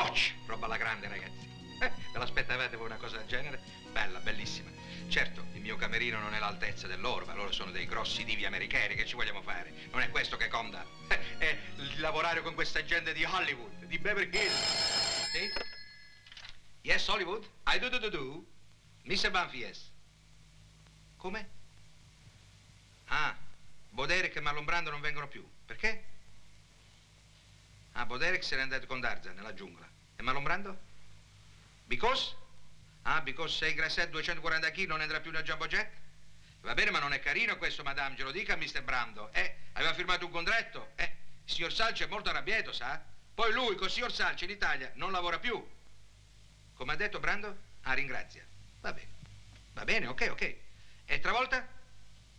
scotch, roba alla grande, ragazzi. Eh, ve l'aspettavate voi una cosa del genere? Bella, bellissima. Certo, il mio camerino non è loro, ma loro sono dei grossi divi americani, che ci vogliamo fare? Non è questo che conta. Eh, è lavorare con questa gente di Hollywood, di Beverly Hills. Sì? Yes, Hollywood? I do do do do. Mr. Banfi, yes. Come? Ah, Boderek e Marlon Brando non vengono più. Perché? Ah, Boderek se n'è andato con Darzan nella giungla. E Marlon Brando? Because? Ah, because sei grassetto 240 kg non andrà più nel Jumbo Jet? Va bene, ma non è carino questo, madame, glielo dica a Mr. Brando. Eh, aveva firmato un contratto. Eh, il signor Salci è molto arrabbiato, sa? Poi lui, col signor Salci in Italia, non lavora più. Come ha detto Brando? Ah, ringrazia. Va bene. Va bene, ok, ok. E travolta?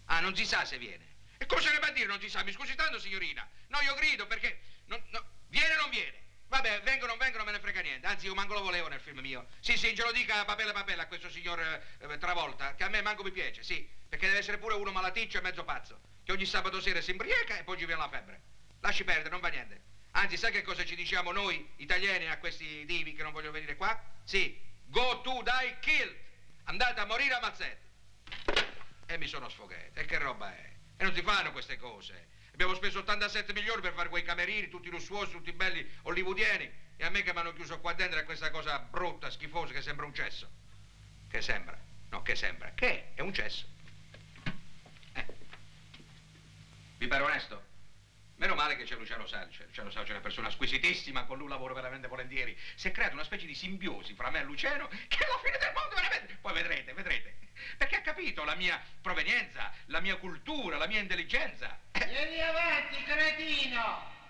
Ah, non si sa se viene. E cosa ne va a dire non si sa? Mi scusi tanto, signorina. No, io grido perché... non- no, Viene o non viene? Vabbè, vengo o non vengo non me ne frega niente. Anzi, io manco lo volevo nel film mio. Sì, sì, ce lo dica papella papella a questo signor eh, Travolta, che a me manco mi piace, sì. Perché deve essere pure uno malaticcio e mezzo pazzo. Che ogni sabato sera si imbriaca e poi gli viene la febbre. Lasci perdere, non va niente. Anzi, sai che cosa ci diciamo noi, italiani, a questi divi che non vogliono venire qua? Sì, go to die killed. Andate a morire a mazzette. E mi sono sfogato. E che roba è? E non si fanno queste cose. Abbiamo speso 87 milioni per fare quei camerini, tutti lussuosi, tutti belli, hollywoodieni. E a me che mi hanno chiuso qua dentro è questa cosa brutta, schifosa, che sembra un cesso. Che sembra? No, che sembra? Che è? È un cesso. Eh. Vi pare onesto? Meno male che c'è Luciano Salce. Luciano Salce è una persona squisitissima, con lui lavoro veramente volentieri. Si è creata una specie di simbiosi fra me e Luciano, che è la fine del mondo veramente. Poi vedrete, vedrete. Perché ha capito la mia provenienza, la mia cultura, la mia intelligenza. Vieni avanti, cretino!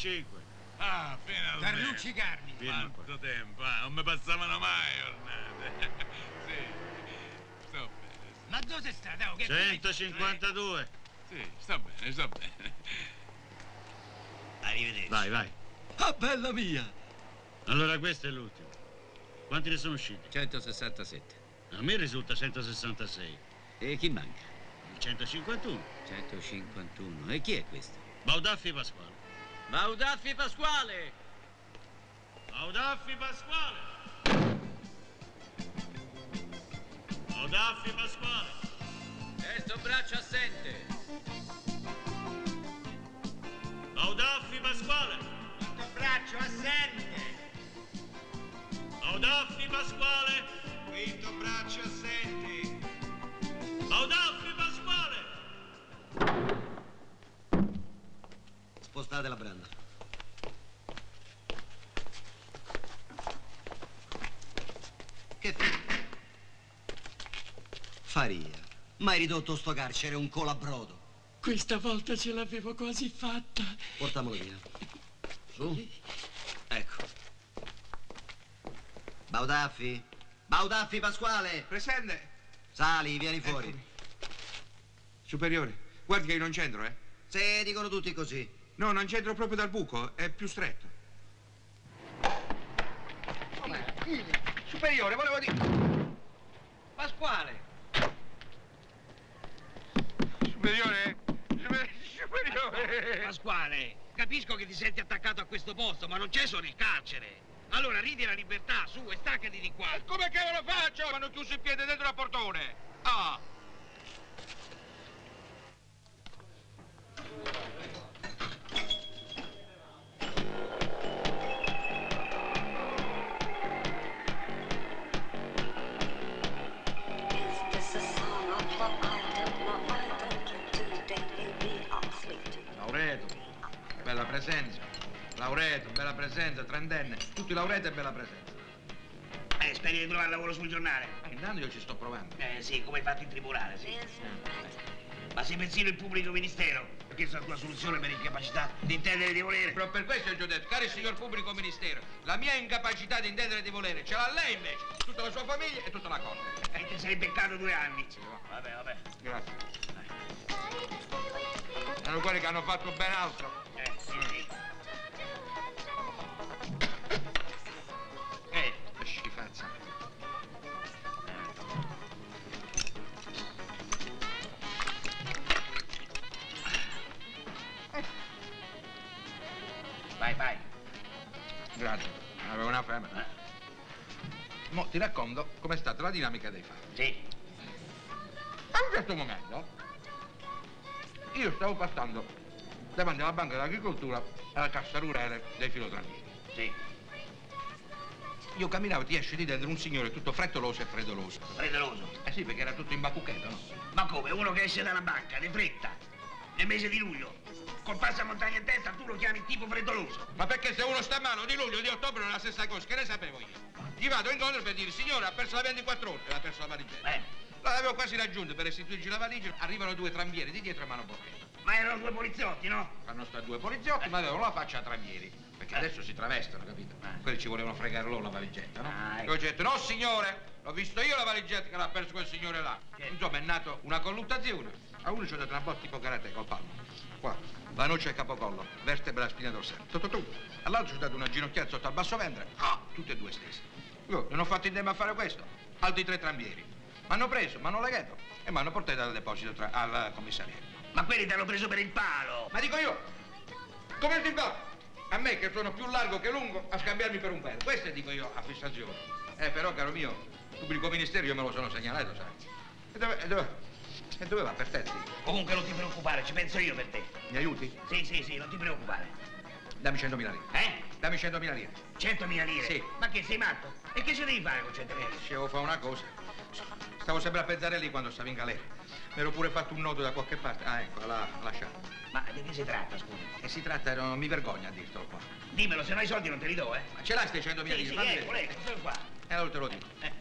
225. Ah, finalmente. Carlucci qua. Quanto tempo, ah, non mi passavano mai giornate. sì, sto bene. Ma dove sta? Dai, che 152. Sì, sto bene, sto bene. Arrivederci. Vai, vai. Ah, bella mia! Allora questo è l'ultimo. Quanti ne sono usciti? 167. A me risulta 166. E chi manca? Il 151. 151. E chi è questo? Baudaffi Pasquale. Baudaffi Pasquale! Baudaffi Pasquale. Baudaffi Pasquale. Destro braccio assente. Baudaffi Pasquale. Quinto braccio assente. Baudaffi Pasquale. Quinto braccio assente. Baudaffi Pasquale. Spostate la branda. Che fai? Faria. Ma hai ridotto sto carcere un colabrodo. Questa volta ce l'avevo quasi fatta. Portamolo via. Su. Ecco. Baudaffi. Baudaffi Pasquale. Presente. Sali, vieni fuori. Eccomi. Superiore, guardi che io non c'entro, eh. Se dicono tutti così. No, non c'entro proprio dal buco, è più stretto. Superiore, volevo dire... Pasquale. Superiore? Super- Superiore! Pasquale, capisco che ti senti attaccato a questo posto, ma non c'è solo il carcere. Allora ridi la libertà, su, e staccati di qua. Come che ve lo faccio? Mi hanno chiuso il piede dentro al portone. Ah! Presenza. Laureto, bella presenza, trentenne. Tutti Laureto e bella presenza. Eh, speri di trovare lavoro sul giornale. Eh, intanto io ci sto provando. Eh sì, come hai fatto in tribunale, sì. Ma sei persino il pubblico ministero, perché è la tua soluzione per incapacità di intendere e di volere. Proprio per questo io ho detto, caro signor pubblico ministero, la mia incapacità di intendere e di volere ce l'ha lei invece, tutta la sua famiglia e tutta la corte. E ti sei beccato due anni. Vabbè, vabbè. Grazie. Erano quelli che hanno fatto ben altro. Una fame. Mo ti racconto com'è stata la dinamica dei fatti. Sì. A un certo momento io stavo passando davanti alla banca dell'agricoltura alla cassa rurale dei filotranchini. Sì. Io camminavo, ti esce di dentro un signore tutto frettoloso e freddoloso. Freddoloso. Eh sì, perché era tutto in bacucchetto, no? Ma come? Uno che esce dalla banca, di fretta, nel mese di luglio, col passamontagna in testa, tu lo chiami tipo freddoloso. Ma perché se uno sta a mano di luglio, di ottobre è la stessa cosa, che ne sapevo io? Gli vado incontro per dire, signore, ha perso la 24 ore, e ha perso la valigetta. Eh. L'avevo quasi raggiunto per restituirci la valigia, arrivano due trambieri di dietro e mano porchetta. Ma erano due poliziotti, no? Fanno sta due poliziotti, ma avevano la faccia a trambieri. Perché adesso si travestono, capito? Quelli ci volevano fregare loro la valigetta, no? Ah, ecco. Io ho detto, no signore, l'ho visto io la valigetta che l'ha perso quel signore là. Insomma, è nata una colluttazione. A uno ci ho dato una botta tipo karate col palmo. Qua, la noce al capocollo, vertebra spina dorsale. Tu, tu. All'altro ci ho dato una ginocchiata sotto al basso ventre. Ah, tutte e due stesse. Io non ho fatto in tempo a fare questo. Altri tre trambieri. Mi hanno preso, mi hanno legato e mi hanno portato al deposito tra- al commissariato. Ma quelli ti hanno preso per il palo. Ma dico io, come ti fa? A me che sono più largo che lungo a scambiarmi per un pelo. Queste dico io a fissazione. Eh, però, caro mio, pubblico ministero io me lo sono segnalato, sai. E dove, e dove, e dove va per te, sì? Comunque non ti preoccupare, ci penso io per te. Mi aiuti? Sì, sì, sì, non ti preoccupare. Dammi 100.000 lire. Eh? Dammi 100.000 lire. 100.000 lire? Sì. Ma che sei matto? E che ci devi fare con 100.000 lire? Dicevo fa una cosa. Stavo sempre a pensare lì quando stavo in galera. Mi ero pure fatto un nodo da qualche parte. Ah, ecco, la lasciato. Ma di che si tratta, scusa? E si tratta, non mi vergogno a dirtelo qua. Dimmelo, se no i soldi non te li do, eh. Ma ce l'hai questi 100.000 Sì, lire? sì, Fammi ecco, ecco, sono qua. E allora te lo dico. Eh.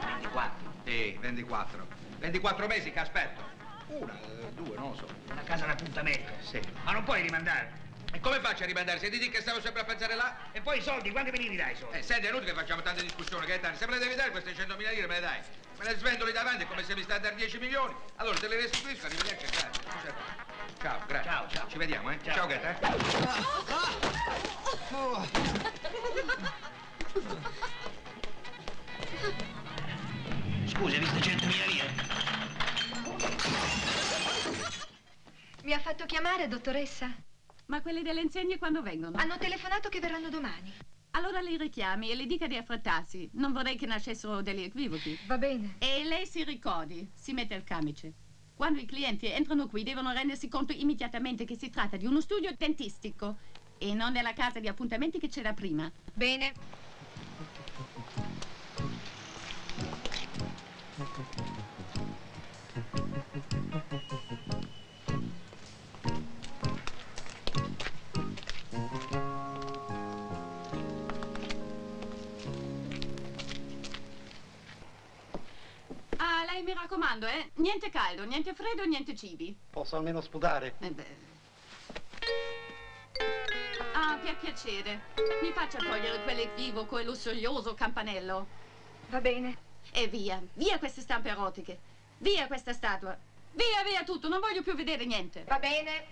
There's no 24. Sì, 24. 24 mesi che aspetto. Una, eh, due, non lo so. Una casa d'appuntamento. Sì. Ma non puoi rimandare. E come faccio a rimandare? Se ti dico che stavo sempre a pensare là? E poi i soldi, quando me li ridai i soldi? Eh, senti, è inutile che facciamo tante discussioni, che tanto. Se me le devi dare queste 100.000 lire, me le dai. Me le svendoli davanti, è come se mi stai a dare 10 milioni. Allora te le restituisco, arrivederci, grazie. Ciao, grazie. Ciao, ciao. Ci vediamo, eh? Ciao. Ciao, Greta. eh. Scusa, hai visto 100.000 lire? Mi ha fatto chiamare, dottoressa? Ma quelle delle insegne quando vengono? Hanno telefonato che verranno domani. Allora li richiami e le dica di affrettarsi. Non vorrei che nascessero degli equivoci. Va bene. E lei si ricordi, si mette il camice. Quando i clienti entrano qui devono rendersi conto immediatamente che si tratta di uno studio dentistico e non della casa di appuntamenti che c'era prima. Bene. Ah, lei mi raccomando, eh? Niente caldo, niente freddo, niente cibi. Posso almeno sputare? Eh beh. Ah, per piacere. Mi faccia togliere quell'equivoco e lussurioso campanello. Va bene. E via, via queste stampe erotiche. Via questa statua. Via, via tutto, non voglio più vedere niente. Va bene.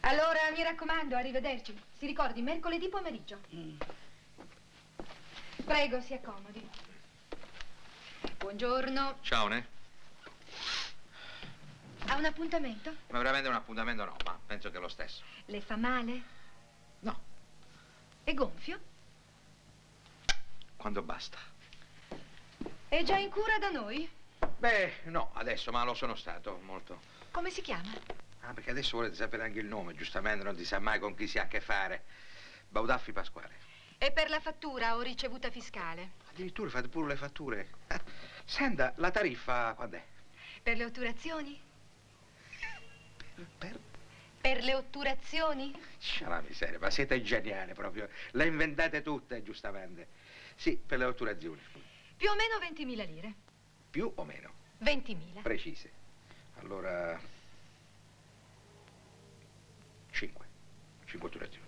Allora, mi raccomando, arrivederci. Si ricordi, mercoledì pomeriggio. Prego, si accomodi. Buongiorno. Ciao, Ne. Ha un appuntamento? Ma veramente un appuntamento no, ma penso che è lo stesso. Le fa male? No. È gonfio? Quando basta. È già in cura da noi? Beh, no, adesso, ma lo sono stato molto. Come si chiama? Ah, perché adesso volete sapere anche il nome, giustamente non si sa mai con chi si ha a che fare. Baudaffi Pasquale. È per la fattura o ricevuta fiscale. Addirittura fate pure le fatture. Eh, Senta, la tariffa quando è? Per le otturazioni? Per? Per le otturazioni? C'è la miseria, ma siete geniali proprio. Le inventate tutte, giustamente. Sì, per le otturazioni. Più o meno 20.000 lire. Più o meno? 20.000. Precise. Allora... Cinque. Cinque otturazioni.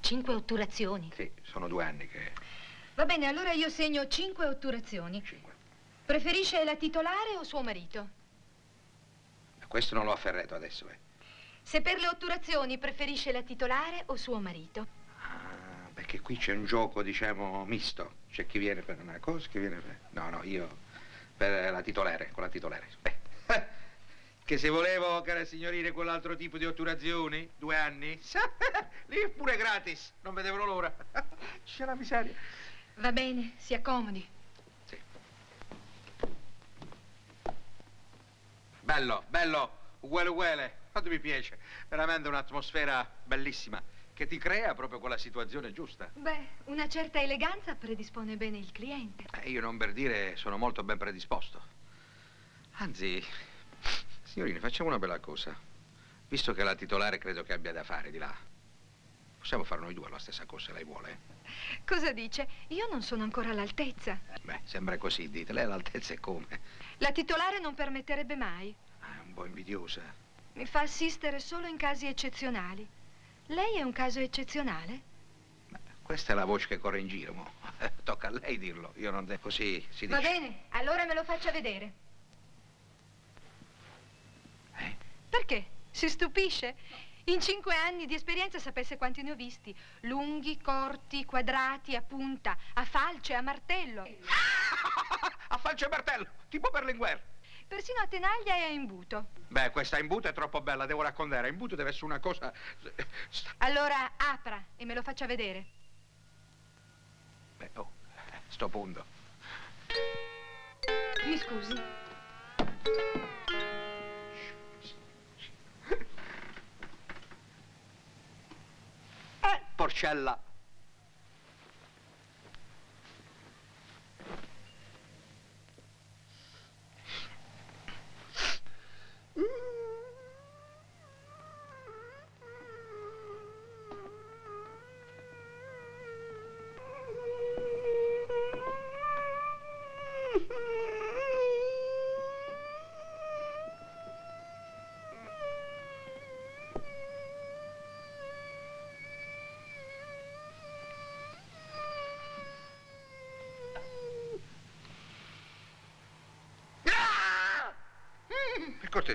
Cinque otturazioni. Sì, sono due anni che... Va bene, allora io segno cinque otturazioni. Cinque. Preferisce la titolare o suo marito? Ma Questo non l'ho afferrato adesso, eh. Se per le otturazioni preferisce la titolare o suo marito? Perché qui c'è un gioco, diciamo, misto. C'è chi viene per una cosa, chi viene per... No, no, io per la titolare, con la titolare. Beh, che se volevo, care signorine, quell'altro tipo di otturazioni, due anni, lì pure gratis, non vedevano l'ora. C'è la miseria. Va bene, si accomodi. Bello, bello, uguale uguale. Quanto mi piace. Veramente un'atmosfera bellissima che ti crea proprio quella situazione giusta. Beh, una certa eleganza predispone bene il cliente. Eh, io non per dire sono molto ben predisposto. Anzi, signorine, facciamo una bella cosa. Visto che la titolare credo che abbia da fare di là, possiamo fare noi due la stessa cosa se lei vuole. Cosa dice? Io non sono ancora all'altezza. Beh, sembra così, dite. Lei all'altezza è come? La titolare non permetterebbe mai. Ah, È un po' invidiosa. Mi fa assistere solo in casi eccezionali. Lei è un caso eccezionale? Questa è la voce che corre in giro, mo. Tocca a lei dirlo. Io non devo. Così si dice. Va bene, allora me lo faccia vedere. Eh? Perché? Si stupisce? In cinque anni di esperienza sapesse quanti ne ho visti. Lunghi, corti, quadrati, a punta, a falce, a martello. A falce e martello, tipo Berlinguer. Persino a tenaglia e a imbuto. Beh, questa imbuto è troppo bella, devo raccontare. Imbuto deve essere una cosa. Allora apra e me lo faccia vedere. Beh, oh, sto punto. Mi scusi. Eh, porcella. Per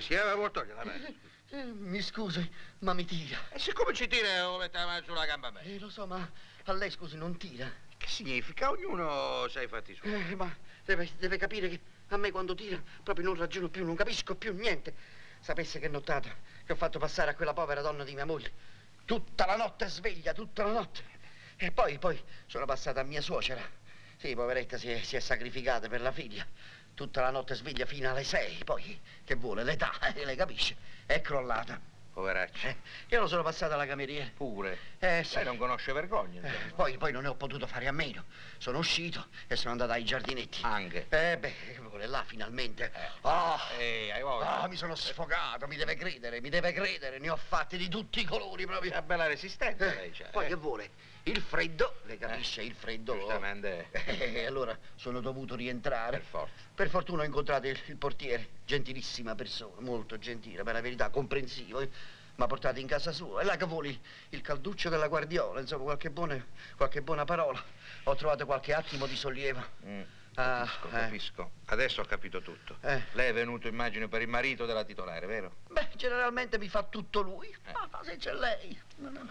cortesia, vuol togliere la mano. Eh, mi scusi, ma mi tira. E siccome ci tira, lo mette la mano sulla gamba a me. Eh, lo so, ma a lei, scusi, non tira. Che significa? Ognuno sa i fatti suoi. Eh, ma deve, deve capire che a me quando tira proprio non ragiono più, non capisco più niente. Sapesse che nottata che ho fatto passare a quella povera donna di mia moglie. Tutta la notte sveglia, tutta la notte. E poi, poi sono passata a mia suocera. Sì, poveretta, si è, si è sacrificata per la figlia. Tutta la notte sveglia fino alle sei. Poi, che vuole, l'età, eh, lei capisce? È crollata. Poveraccia. Eh, io non sono passata alla cameriera. Pure. Eh, sì. Lei non conosce vergogna. Eh, poi, poi non ne ho potuto fare a meno. Sono uscito e sono andato ai giardinetti. Anche. Eh beh, che vuole là finalmente. Ah, Ehi, hai voglia. ah, mi sono sfogato, mi deve credere, mi deve credere. Ne ho fatti di tutti i colori proprio. Una bella resistenza Eh, lei c'ha. poi eh. che vuole? Il freddo, le capisce, il freddo. Giustamente. E allora sono dovuto rientrare. Per forza. Per fortuna ho incontrato il, il portiere, gentilissima persona, molto gentile, per la verità, comprensivo. eh. Mi ha portato in casa sua. E là che vuole il calduccio della guardiola, insomma, qualche buona, qualche buona parola. Ho trovato qualche attimo di sollievo. Mm. Ah, Capisco, eh. capisco. Adesso ho capito tutto. Eh. Lei è venuto, immagino, per il marito della titolare, vero? Beh, generalmente mi fa tutto lui. Ma, ma se c'è lei.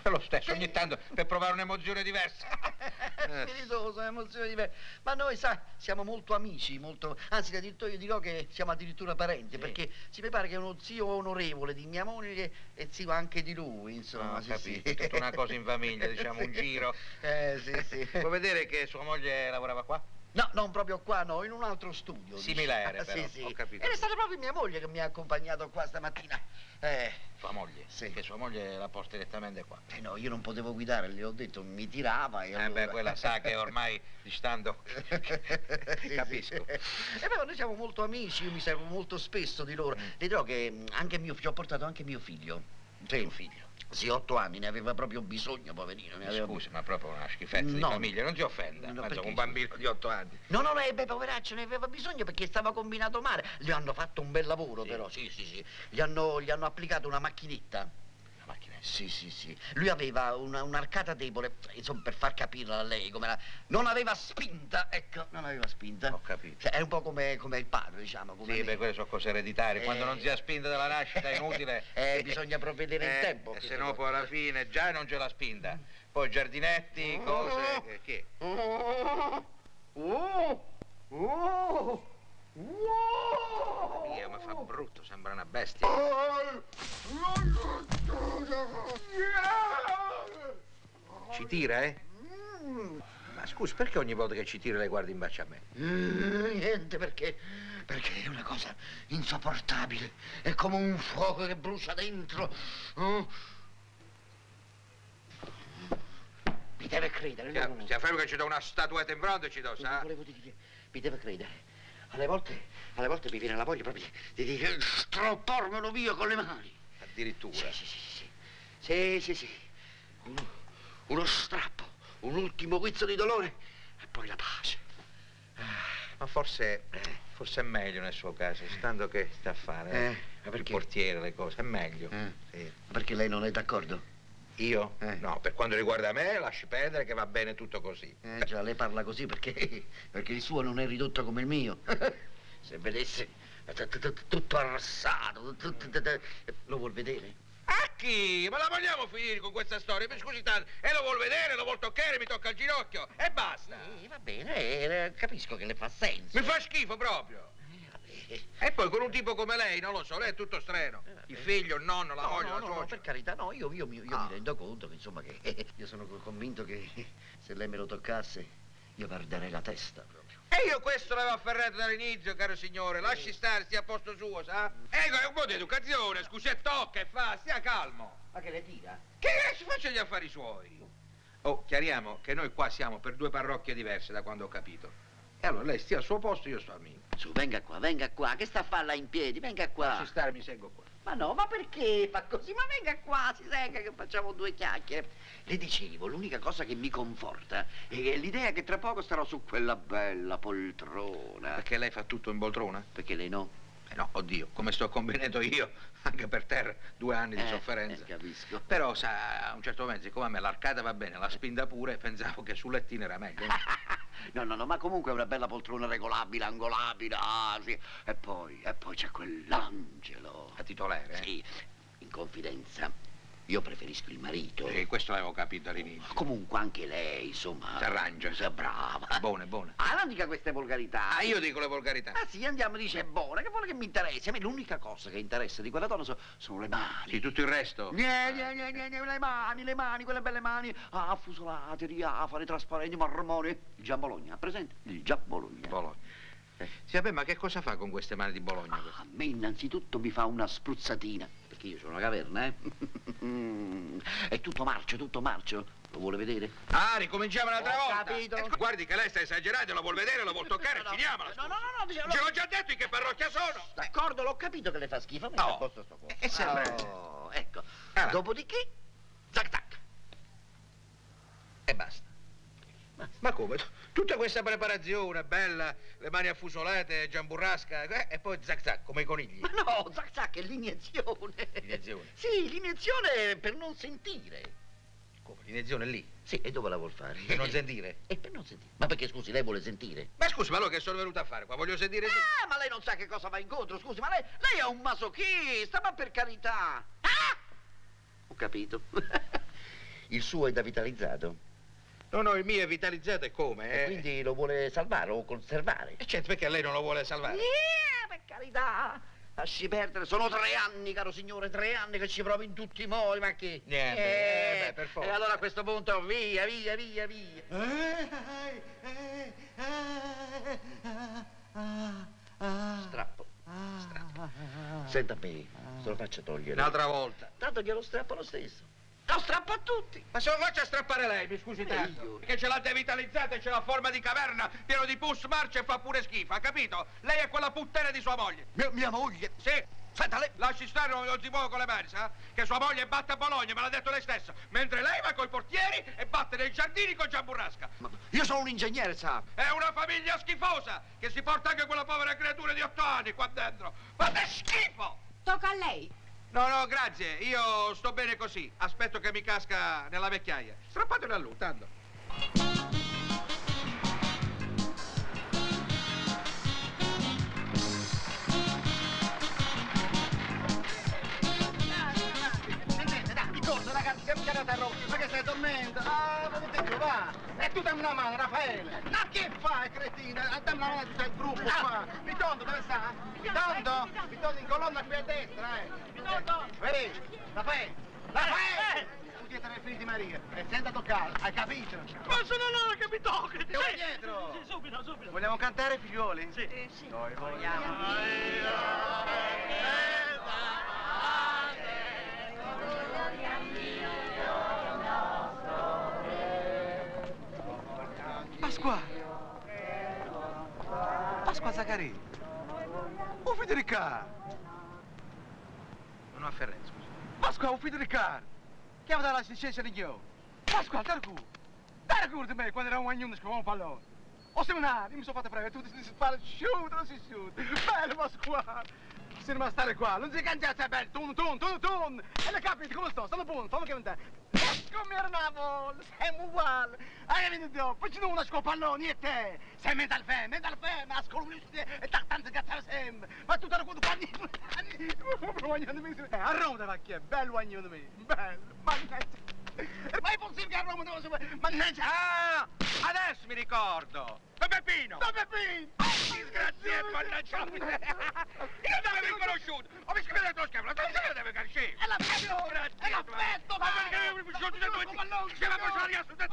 È lo stesso, ogni tanto per provare un'emozione diversa. Eh. Spiritoso, emozioni diverse. Ma noi, sa, siamo molto amici, molto. Anzi, addirittura io dirò che siamo addirittura parenti, perché si mi pare che è uno zio onorevole di mia moglie e zio anche di lui, insomma. No, ho sì, capito, sì. tutta una cosa in famiglia, diciamo, un giro. Eh, sì, sì. Vuoi vedere che sua moglie lavorava qua? No, non proprio qua, no, in un altro studio. Similare, diciamo. però, Sì, sì. ho capito. Ed è stata proprio mia moglie che mi ha accompagnato qua stamattina. Eh, Sua moglie? Sì. Che sua moglie la porta direttamente qua. eh no, io non potevo guidare, le ho detto, mi tirava e Eh allora... beh, quella sa che ormai distando Sì, capisco. sì. E però noi siamo molto amici, io mi servo molto spesso di loro. Le dirò che mh, anche mio figlio, ho portato anche mio figlio. Sì, un figlio. Sì, otto anni, ne aveva proprio bisogno, poverino. Ne aveva... Scusi, ma proprio una schifezza di No. famiglia, non si offenda. No, perché un bambino di otto anni. No, no, lei, beh, poveraccio, ne aveva bisogno perché stava combinato male. Gli hanno fatto un bel lavoro, però, sì, sì, sì. Gli hanno, gli hanno applicato una macchinetta. Sì, sì, sì. Lui aveva una- un'arcata debole, insomma, per far capirla a lei come la... Non aveva spinta, ecco, non aveva spinta. Ho capito. Cioè, è un po' come, come il padre, diciamo, come Sì, me. beh, quelle sono cose ereditarie. Quando Eh. non si ha spinta dalla nascita è inutile. Eh, bisogna provvedere in Eh, tempo. e se no poi alla fine già non c'è la spinta. Poi giardinetti, cose. Che, che? Oh, oh, oh, Mia, mi fa brutto, sembra una bestia. Ci tira, eh? Ma scusi, perché ogni volta che ci tira lei guarda in bacio a me? Mm, Niente, perché, perché è una cosa insopportabile. È come un fuoco che brucia dentro. Oh. Mi deve credere. Stia, stia fermo che ci do una statuetta in bronzo e ci do, Non sa? volevo dire, mi deve credere. Alle volte, alle volte mi viene la voglia proprio di, di, strapparmelo via con le mani. Addirittura. Sì, sì, sì, sì. Sì, sì, sì. Uno, uno strappo, un ultimo guizzo di dolore e poi la pace. Ma forse, forse è meglio nel suo caso, stando che sta a fare. Eh, Il portiere, le cose, è meglio. Eh. Sì. Perché lei non è d'accordo? Io? Eh. No, per quanto riguarda me, lasci perdere che va bene tutto così. Eh già, lei parla così perché, perché il suo non è ridotto come il mio. Se vedesse, tutto arrassato. Lo vuol vedere? A chi? Ma la vogliamo finire con questa storia? Mi scusi tanto, e lo vuol vedere, lo vuol toccare, mi tocca il ginocchio e basta. Sì, va bene, eh, capisco che le fa senso. Mi fa schifo proprio. E poi con un tipo come lei, non lo so, lei è tutto streno. Il figlio, il nonno, la No, moglie, no, la no, no, per carità, no, io, io mi- io Ah. mi rendo conto che insomma che io sono convinto che se lei me lo toccasse io perderei la testa proprio. E io questo l'avevo afferrato dall'inizio, caro signore. Lasci stare, stia a posto suo, sa? Ecco, è un po' di educazione, scusi, e tocca e fa, stia calmo. Ma che le tira? Che si faccia gli affari suoi? Oh, chiariamo che noi qua siamo per due parrocchie diverse da quando ho capito. E allora lei stia al suo posto, io sto al mio. Su, venga qua, venga qua, che sta a farla in piedi, venga qua. Lasci stare, mi seguo qua. Ma no, ma perché fa così? Ma venga qua, si segga che facciamo due chiacchiere. Le dicevo, l'unica cosa che mi conforta è l'idea che tra poco starò su quella bella poltrona. Perché lei fa tutto in poltrona? Perché lei no? Eh no, oddio, come sto combinato io, anche per terra, due anni di Eh, sofferenza. eh, capisco. Però, sa, a un certo momento, siccome a me l'arcata va bene, la spinta pure, pensavo che sul lettino era meglio. No, no, no, ma comunque è una bella poltrona regolabile, angolabile, ah, sì. E poi, e poi c'è quell'angelo. A titolare, eh? Sì, in confidenza, io preferisco il marito. Sì, questo l'avevo capito all'inizio. Comunque anche lei, insomma. Si arrangia. Sia brava. Buone, buone. Ah, non dica queste volgarità. Ah, io dico le volgarità. Ah sì, andiamo, dice è buona, che vuole che mi interessi? A me l'unica cosa che interessa di quella donna so- sono le mani. Sì, tutto il resto. Gne, gne, gne, gne, gne, le mani, le mani, quelle belle mani, ah, affusolate, diafane, trasparenti, marmone. Il Gian Bologna, presente? Il Gian Bologna. Bologna. Sì, vabbè, ma che cosa fa con queste mani di Bologna? Ah, a me innanzitutto mi fa una spruzzatina, io sono una caverna, eh? è tutto marcio, tutto marcio. Lo vuole vedere? Ah, ricominciamo un'altra Ho volta. capito. Eh, guardi che lei sta esagerando, lo vuol vedere, lo vuol toccare, No, no, finiamola. no, no, no, no, diciamo- Ce l'ho già detto in che parrocchia sono. D'accordo, l'ho capito che le fa schifo, ma No. a posto sto qua. E se Oh, arrangia. ecco. Ah. Dopodiché, zac zac. E basta. Ma come? Tutta questa preparazione bella, le mani affusolate, giamburrasca, eh, e poi zac zac, come i conigli. Ma no, zac zac è l'iniezione. Iniezione. Sì, l'iniezione per non sentire. Come, l'iniezione è lì? Sì, e dove la vuol fare? Per non sentire? E per non sentire. Ma perché, scusi, lei vuole sentire? Ma scusi, ma allora che sono venuto a fare qua? Voglio sentire sì. Ah, ma lei non sa che cosa va incontro, scusi, ma lei, lei è un masochista, ma per carità. Ah! Ho capito. Il suo è da vitalizzato. No, no, il mio è vitalizzato e come? E eh? quindi lo vuole salvare o conservare? E certo, perché lei non lo vuole salvare? Eh, per carità. Lasci perdere, sono tre anni, caro signore, tre anni che ci provo in tutti i modi, ma che? Niente, Eh, eh, beh, per forza. E allora a questo punto via, via, via, via. Strappo. Strappo. Senta a me, se lo faccia togliere. Un'altra volta. Tanto glielo strappo lo stesso. Lo strappo a tutti. Ma se lo faccia strappare lei, mi scusi tanto. Perché ce l'ha devitalizzata e c'è la forma di caverna, pieno di pus, marcia e fa pure schifo, ha capito? Lei è quella puttana di sua moglie. Mia, mia moglie. Sì. Senta, lei... Lasci stare, non, si muove con le mani, sa? Che sua moglie batte a Bologna, me l'ha detto lei stessa. Mentre lei va coi portieri e batte nei giardini con Gian Burrasca. Ma io sono un ingegnere, sa. È una famiglia schifosa che si porta anche quella povera creatura di otto anni qua dentro. Fate schifo! Tocca a lei. No, no, grazie. Io sto bene così. Aspetto che mi casca nella vecchiaia. Strappatelo a lui, tanto. Che chiarate a ma che stai dormendo? Ah, vedete giù, va! E tu dammi una mano, Raffaele! Ma che fai, cretina? Ah, Dammi una mano, tu sei il gruppo qua! Vitondo, dove sta? Vitondo? Vitondo in colonna qui a destra, eh! Vitondo! Vedi? Raffaele! Raffaele! Tu dietro ai figli di Maria e senza toccare, hai capito? Ma sono loro che mi toccano! Ti vuoi dietro? Sì, subito, subito. Vogliamo cantare, figliuoli? Sì. Noi vogliamo. Pasqua! Pasqua Zaccaria! Un figlio di car! Non ho afferrenza, scusa. Pasqua, un figlio di car! Chiamata l'assistenza di Dio! Pasqua, dai cu! Dai cu di me quando era un agnone con un pallone! Ho seminario, mi sono fatto prendere, tutti si spara, shoot, non si shoot! Bello Pasqua! Se non stare qua, non si cangiate, è bello, tun, tun, tun, tun! E le capite come sto? Stanno buono, stanno che te! Come era una volta, siamo uguali! Hai ci non una scopallone, e te! Sei mental fem, mental fem, ascolti e tanto cazzare sempre! Ma tu te quando quando... Eh, a Roma te va chi è, bello agnone me, bello, mannaggia! Ma è possibile che a Roma devo sapere, mannaggia! Ah! Adesso mi ricordo! Don Peppino! Don Peppino! Disgraziato, mannaggia la! Io non l'avevo conosciuto! Ho visto che vedete lo schermo, la tua miseria deve carscire! È l'affetto! È l'affetto! Ma perché io mi sono due due Stiamo a bruciare a sudare!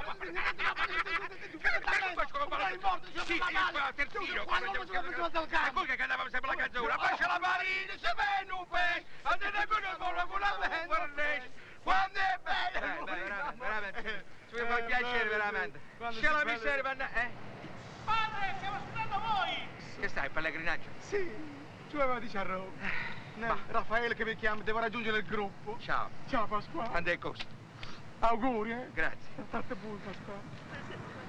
Che faccio come parlo? Sì, io sono al terzino! E voi che cantavamo sempre la canzone! Bacia la marina, se venne un pesce! Andate con con la venne! Quando è Veramente, veramente! Ci mi fa piacere, veramente! Ce la miseria, ma... Eh? Padre, stiamo aspettando voi! Che stai, pellegrinaggio? Sì, ci aveva dice a Roma. No, Raffaele che mi chiama, devo raggiungere il gruppo. Ciao. Ciao Pasquale. È cosa? Auguri, eh? Grazie. State pure, Pasquale.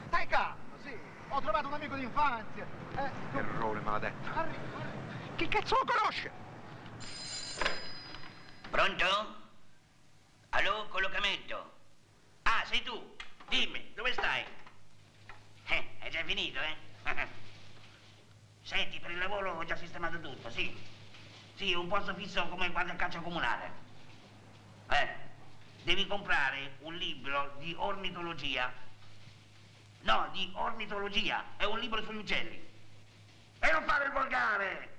Stai calmo, sì. Ho trovato un amico d'infanzia. Eh, Errore maledetto. arriva. Chi cazzo lo conosce? Pronto? Allo, collocamento? Ah, sei tu? Dimmi, dove stai? Eh, è già finito, eh? Senti, per il lavoro ho già sistemato tutto, sì. Sì, un posto fisso come quando è calcio comunale. Eh, devi comprare un libro di ornitologia. No, di ornitologia. È un libro sugli uccelli. E non fare il volgare!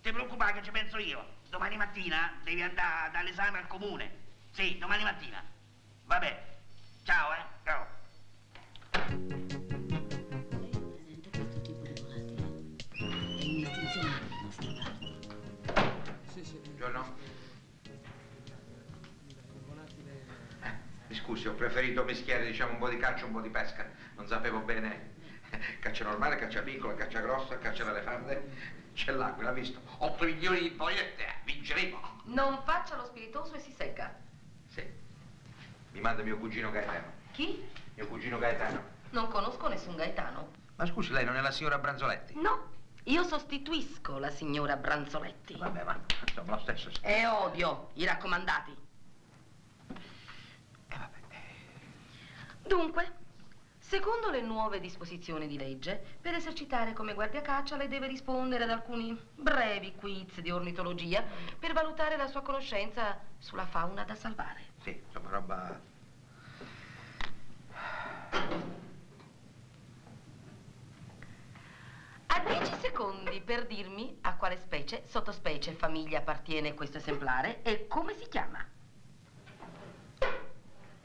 Ti preoccupare che ci penso io. Domani mattina devi andare dall'esame al comune. Sì, domani mattina. Vabbè. Ciao, eh. Ciao. Buongiorno. Mi scusi, ho preferito mischiare, diciamo, un po' di caccia e un po' di pesca. Non sapevo bene. Caccia normale, caccia piccola, caccia grossa, caccia d'elefante. C'è l'aquila, ha visto? 8 milioni di pogliette, vinceremo. Non faccia lo spiritoso e si secca. Mi manda mio cugino Gaetano. Chi? Mio cugino Gaetano. Non conosco nessun Gaetano. Ma scusi, lei non è la signora Branzoletti? No, io sostituisco la signora Branzoletti. Vabbè, ma insomma lo stesso. E odio i raccomandati. Eh, vabbè, eh, Dunque, secondo le nuove disposizioni di legge, per esercitare come guardiacaccia lei deve rispondere ad alcuni brevi quiz di ornitologia per valutare la sua conoscenza sulla fauna da salvare. Sì, insomma, roba... Ha 10 secondi per dirmi a quale specie, sottospecie, famiglia appartiene questo esemplare e come si chiama.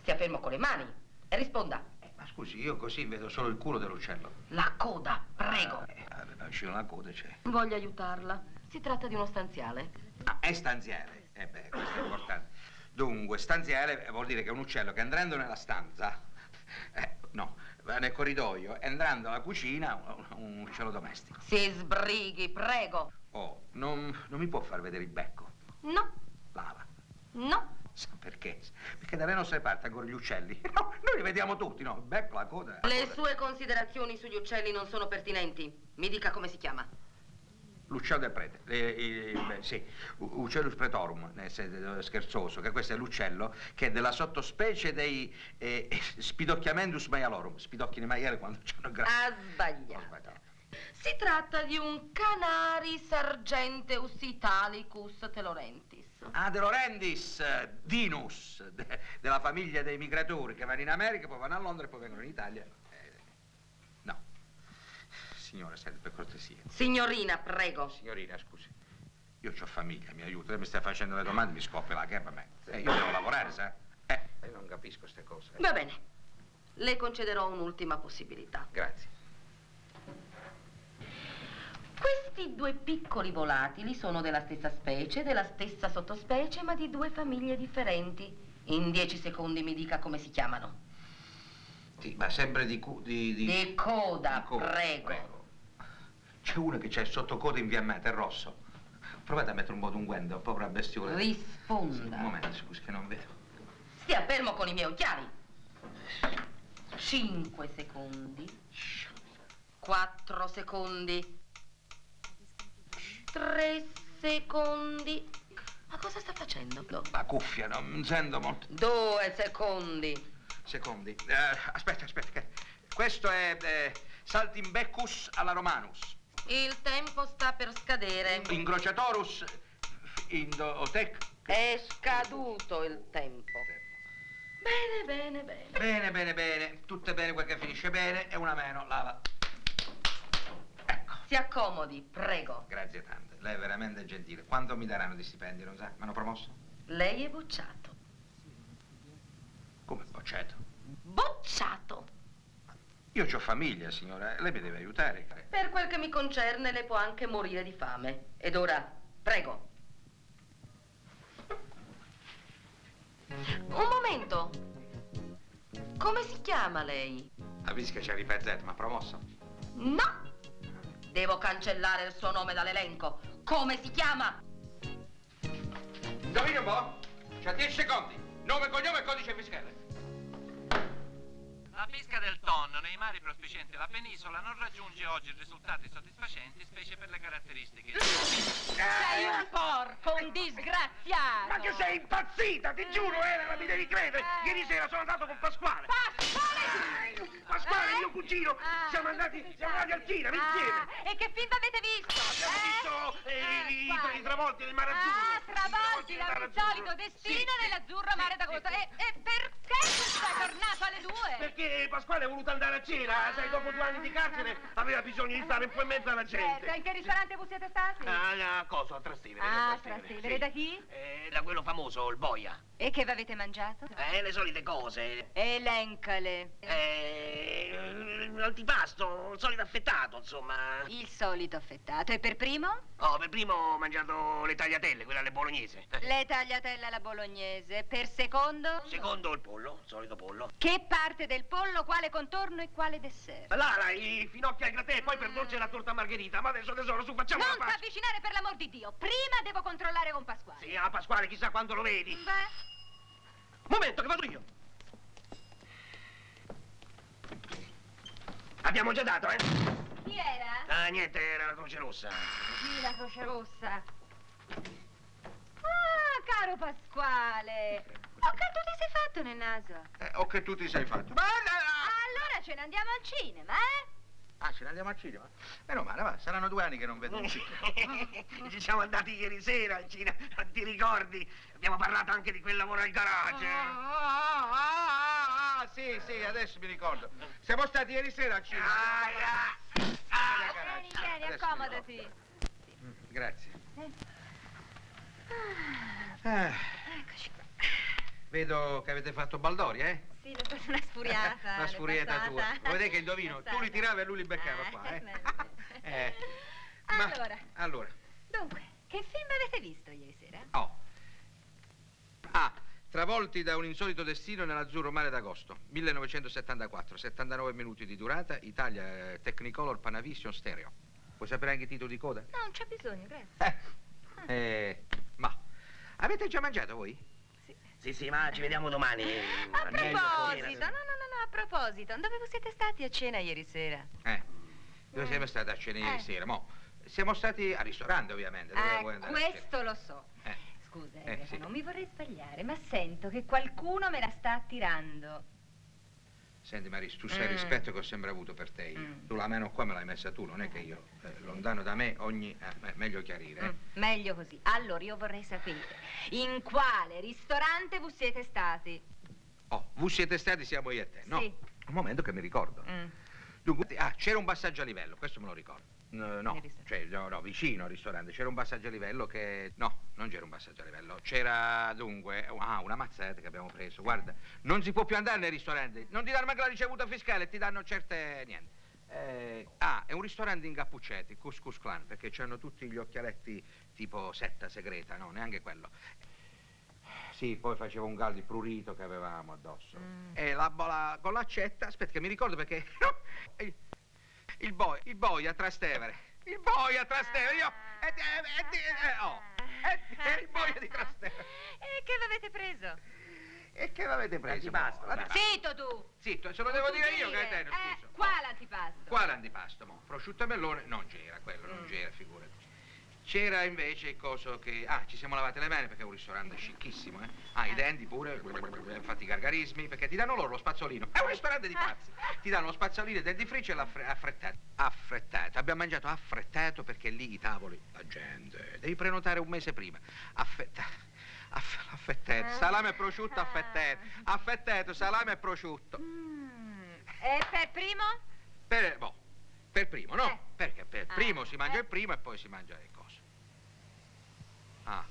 Stia fermo con le mani e risponda. Ma scusi, io così vedo solo il culo dell'uccello. La coda, prego. Eh, vabbè, uscire una coda c'è. Voglio aiutarla. Si tratta di uno stanziale. Ah, è stanziale. Eh beh, questo è importante. Dunque, stanziale vuol dire che è un uccello che andando nella stanza, eh, no, va nel corridoio, e andando alla cucina, un, un uccello domestico. Si sbrighi, prego. Oh, non, non mi può far vedere il becco? No, Lava. no. Sa perché? Perché dalle nostre parti ancora gli uccelli. No, noi li vediamo tutti, no? Il becco, la coda. la Le coda. sue considerazioni sugli uccelli non sono pertinenti. Mi dica come si chiama. L'uccello del prete, eh, eh, beh, sì, U- Uccellus pretorum, nel senso scherzoso, che questo è l'uccello che è della sottospecie dei eh, Spidocchiamendus maialorum, spidocchi di maiale quando c'hanno gra... Ha sbagliato. Si tratta di un Canaris argenteus italicus telorentis. Ah, De Laurentiis, eh, Dinus, de- della famiglia dei migratori che vanno in America, poi vanno a Londra e poi vengono in Italia. No. Signora, senti, per cortesia. Signorina, prego. Signorina, scusi. Io ho famiglia, mi aiuta. Lei mi sta facendo le domande, mi scoppia la gamba a me. Eh, io devo lavorare, sa? Eh, io non capisco queste cose. Va bene. Le concederò un'ultima possibilità. Grazie. Questi due piccoli volatili sono della stessa specie, della stessa sottospecie, ma di due famiglie differenti. In dieci secondi mi dica come si chiamano. Sì, ma sempre di... cu- di, di... Di coda, di coda, prego. C'è uno che c'ha il sottocoda infiammato, è rosso. Provate a mettere un po' d'unguento, un povera bestiola. Risponda. Un momento, scusi, che non vedo. Stia fermo con i miei occhiali. Cinque secondi. Quattro secondi. Tre secondi. Ma cosa sta facendo? No. La cuffia, non sento molto. Due secondi. Secondi. Eh, aspetta, aspetta. Questo è eh, Saltimbecus alla Romanus. Il tempo sta per scadere. Incrociatorus Indotec. È scaduto il tempo. Bene, bene, bene. Bene, bene, bene. Tutto è bene quel che finisce bene e una meno lava. Si accomodi, prego. Grazie tante. Lei è veramente gentile. Quanto mi daranno di stipendio, non sa? Mi hanno promosso? Lei è bocciato. Come bocciato? Bocciato. Io ho famiglia, signora. Lei mi deve aiutare. Per quel che mi concerne, le può anche morire di fame. Ed ora, prego. Un momento. Come si chiama lei? La visca c'è ripezzato, ma promosso? No! Devo cancellare il suo nome dall'elenco. Come si chiama? Indovina un po'? C'ha 10 secondi. Nome, cognome e codice fiscale. La pesca del tonno nei mari prospicienti della penisola non raggiunge oggi risultati soddisfacenti, specie per le caratteristiche. Sei un porco, un disgraziato! Ma che sei impazzita, ti giuro, Elena, mi devi credere. Ieri sera sono andato con Pasquale. Pasquale! Pasquale, mio cugino, siamo andati, siamo andati al cinema insieme. Ah, e che film avete visto? Abbiamo visto eh, i, i- i travolti del mare azzurro. Ah, travolti dall'insolito azzurro. destino nell'azzurro mare d'agosto. E, e perché tu alle due? Perché Pasquale ha voluto andare a cena, sai, dopo due anni di carcere aveva bisogno di stare un po' in mezzo alla gente. Certo, in che ristorante voi siete stati? Ah, a cosa? A Trastevere. Ah, a Trastevere. sì. Da chi? Eh, da quello famoso, il boia. E che avete mangiato? Eh, le solite cose. Elencale. Eh, l'antipasto, il solito affettato, insomma. Il solito affettato. E per primo? Oh, per primo ho mangiato le tagliatelle, quelle alle bolognese. Le tagliatelle alla bolognese. Per secondo? Secondo il pollo, il solito pollo. Che parte del pollo, quale contorno e quale dessert? Lara, i finocchi al gratè, poi per dolce la torta margherita. Ma adesso tesoro, su, facciamo Non la pasta. t'avvicinare per l'amor di Dio. Prima devo controllare con Pasquale. Sì, a Pasquale, chissà quando lo vedi. Beh, Momento, che vado io. Abbiamo già dato, eh? chi era? Ah, niente, era la Croce Rossa. Sì, la Croce Rossa. Ah, caro Pasquale. Oh, che tu ti sei fatto nel naso? Eh, o che tu ti sei fatto. Ma Allora ce ne andiamo al cinema, eh? Ah, ce ne andiamo al cinema? Meno male, va, saranno due anni che non vedo un film. Ci siamo andati ieri sera al cinema, ti ricordi? Abbiamo parlato anche di quel lavoro al garage. Ah, ah, ah, ah, sì, sì, adesso mi ricordo. Siamo stati ieri sera al cinema. Vieni, vieni, Adesso accomodati. Mm, Grazie. Ah. Vedo che avete fatto baldoria, eh? Sì, l'ho stata una sfuriata. Una sfuriata tua. Lo vedete che indovino? Tu li tiravi e lui li beccava qua, eh? Eh, ma- Allora, allora, dunque, che film avete visto ieri sera? oh. Ah, travolti da un insolito destino nell'azzurro mare d'agosto, 1974, 79 minuti di durata, Italia eh, Technicolor Panavision Stereo. Vuoi sapere anche i titoli di coda? No, non c'è bisogno, grazie. Eh, ma avete già mangiato voi? Sì, sì, ma ci vediamo domani. A proposito, no, no, no, no, a proposito, dove siete stati a cena ieri sera? Eh, dove siamo stati a cena ieri Eh. sera? Mo, siamo stati al ristorante, ovviamente. Dove Eh, questo lo so. Eh. Scusa, Eh, sì. non mi vorrei sbagliare, ma sento che qualcuno me la sta attirando. Senti Maris, tu sai il Mm. rispetto che ho sempre avuto per te. io. Mm. Tu la mano qua me l'hai messa tu, non è che io, eh, lontano da me, ogni... eh, meglio chiarire. eh. Mm, meglio così. Allora, io vorrei sapere in quale ristorante vi siete stati? Oh, voi siete stati, siamo io e te, no? Sì. Un momento che mi ricordo. Mm. Dunque, ah, c'era un passaggio a livello, questo me lo ricordo. No, no, cioè, no, no, vicino al ristorante c'era un passaggio a livello che... No, non c'era un passaggio a livello. C'era dunque... Ah, una mazzetta che abbiamo preso. Guarda, non si può più andare nei ristoranti. Non ti danno manco la ricevuta fiscale, ti danno certe... niente. Eh, ah, è un ristorante in Cappuccetti, Couscous Clan, perché c'hanno tutti gli occhialetti tipo setta segreta, no, neanche quello. Sì, poi faceva un galli prurito che avevamo addosso. E la, bola con l'accetta, aspetta che mi ricordo perché... il, boia, il boia Trastevere. Il boia Trastevere, io... E, e, e, e, oh, e- e il boia di Trastevere. E che l'avete preso? E che l'avete preso? L'antipasto, mo? La- Zitto tu! Zitto, se lo devo dire io ne Eh, scuso. quale antipasto? Qua l'antipasto, mo. Prosciutto e mellone, non c'era quello, non c'era, figurati. C'era invece il coso che... Ah, ci siamo lavate le mani perché è un ristorante scicchissimo, eh. Ah, i denti pure, fatti i gargarismi, perché ti danno loro lo spazzolino. È un ristorante di pazzi. Ti danno lo spazzolino, i dentifrici e l'affrettato. Affrettato. Abbiamo mangiato affrettato perché lì i tavoli, la gente... Devi prenotare un mese prima. Affettato. Aff- affettato. Salame e prosciutto affettato. Affettato, salame e prosciutto. E per primo? Per, boh, per primo, no? Perché per Ah, primo si mangia eh. il primo e poi si mangia cose. Ah.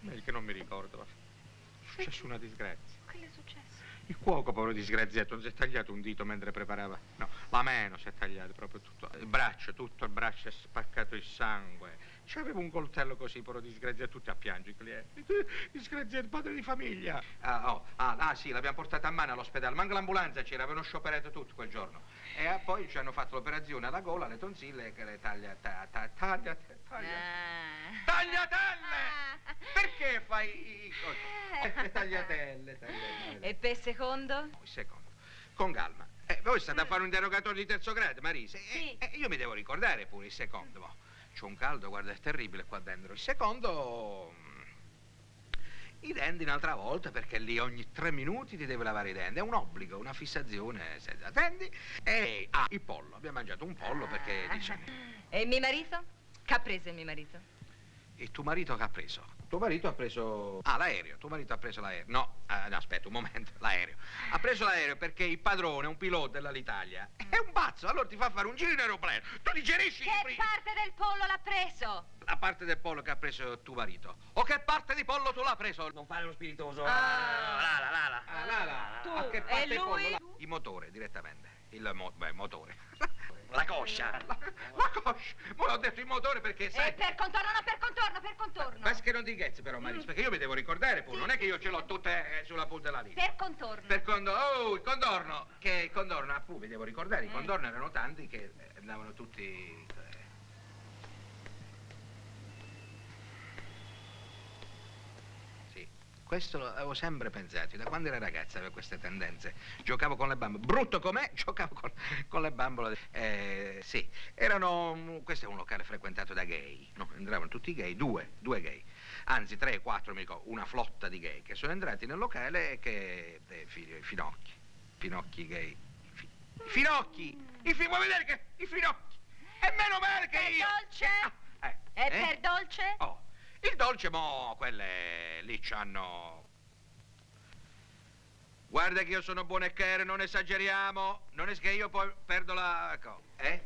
Meglio che non mi ricordo. È successa una disgrazia. Che è successo? Il cuoco, povero disgraziato, non si è tagliato un dito mentre preparava. No, la mano si è tagliato proprio tutto. Il braccio, tutto il braccio è spaccato il sangue. C'aveva un coltello così, povero disgraziato, tutti a piangere i clienti. Disgraziato, padre di famiglia. Ah, oh, ah, ah, sì, l'abbiamo portata a mano all'ospedale. Manca l'ambulanza c'era, avevano scioperato tutto quel giorno. E ah, poi ci hanno fatto l'operazione alla gola, alle tonsille, che le taglia, ta, ta, taglia, taglia. Ah. Tagliatelle! Perché fai i cosi? Le tagliatelle, tagliatelle. E per secondo? Un secondo, con calma. Eh, voi state a fare un interrogatorio di terzo grado, Marisa. Eh, eh, io mi devo ricordare pure il secondo. mo. C'ho un caldo, guarda, è terribile qua dentro. Il secondo. mm, I denti un'altra volta, perché lì ogni tre minuti ti devi lavare i denti. È un obbligo, una fissazione senza denti. E ah, il pollo. Abbiamo mangiato un pollo perché dice. E mio marito? Che ha preso il mio marito? E tuo marito che ha preso? Tuo marito ha preso. Ah, l'aereo. Tuo marito ha preso l'aereo. No, no, aspetta un momento, l'aereo. Ha preso l'aereo perché il padrone, un pilota dell'Alitalia, è un pazzo, allora ti fa fare un giro in aeroplano. Tu digerisci Che parte del pollo l'ha preso? la parte del pollo che ha preso tuo marito. O che parte di pollo tu l'ha preso? Non fare lo spiritoso. Ah. Lala, lala. Ah, là, là. Tu, A che e parte il pollo? lui? Il motore, direttamente. Il mo- beh, motore. La coscia. La coscia. Ma ho detto il motore perché sai... E per contorno, no, per contorno, per contorno. Basta che non ti ghezzi però, Maris, perché io mi devo ricordare pure, non è che io ce l'ho tutte eh, sulla punta della lingua. Per contorno. Per condorno, oh, il condorno, che il condorno, ah, pure, mi devo ricordare, i condorni erano tanti che eh, andavano tutti... eh. Sì, questo l'avevo sempre pensato, da quando ero ragazza avevo queste tendenze. Giocavo con le bambole, brutto com'è, giocavo con, con le bambole. Eh, sì, erano, questo è un locale frequentato da gay, no? Entravano tutti gay, due, due gay. anzi tre, quattro, mi ricordo, una flotta di gay che sono entrati nel locale e che... eh, fi- finocchi, finocchi gay. Fi- finocchi! I fi- vuoi vedere che... i finocchi! E meno male che Per io... dolce? Eh, E eh? per dolce? Oh, il dolce mo, quelle lì c'hanno... Guarda che io sono buon e care, non esageriamo. Non è che io poi perdo la... Eh?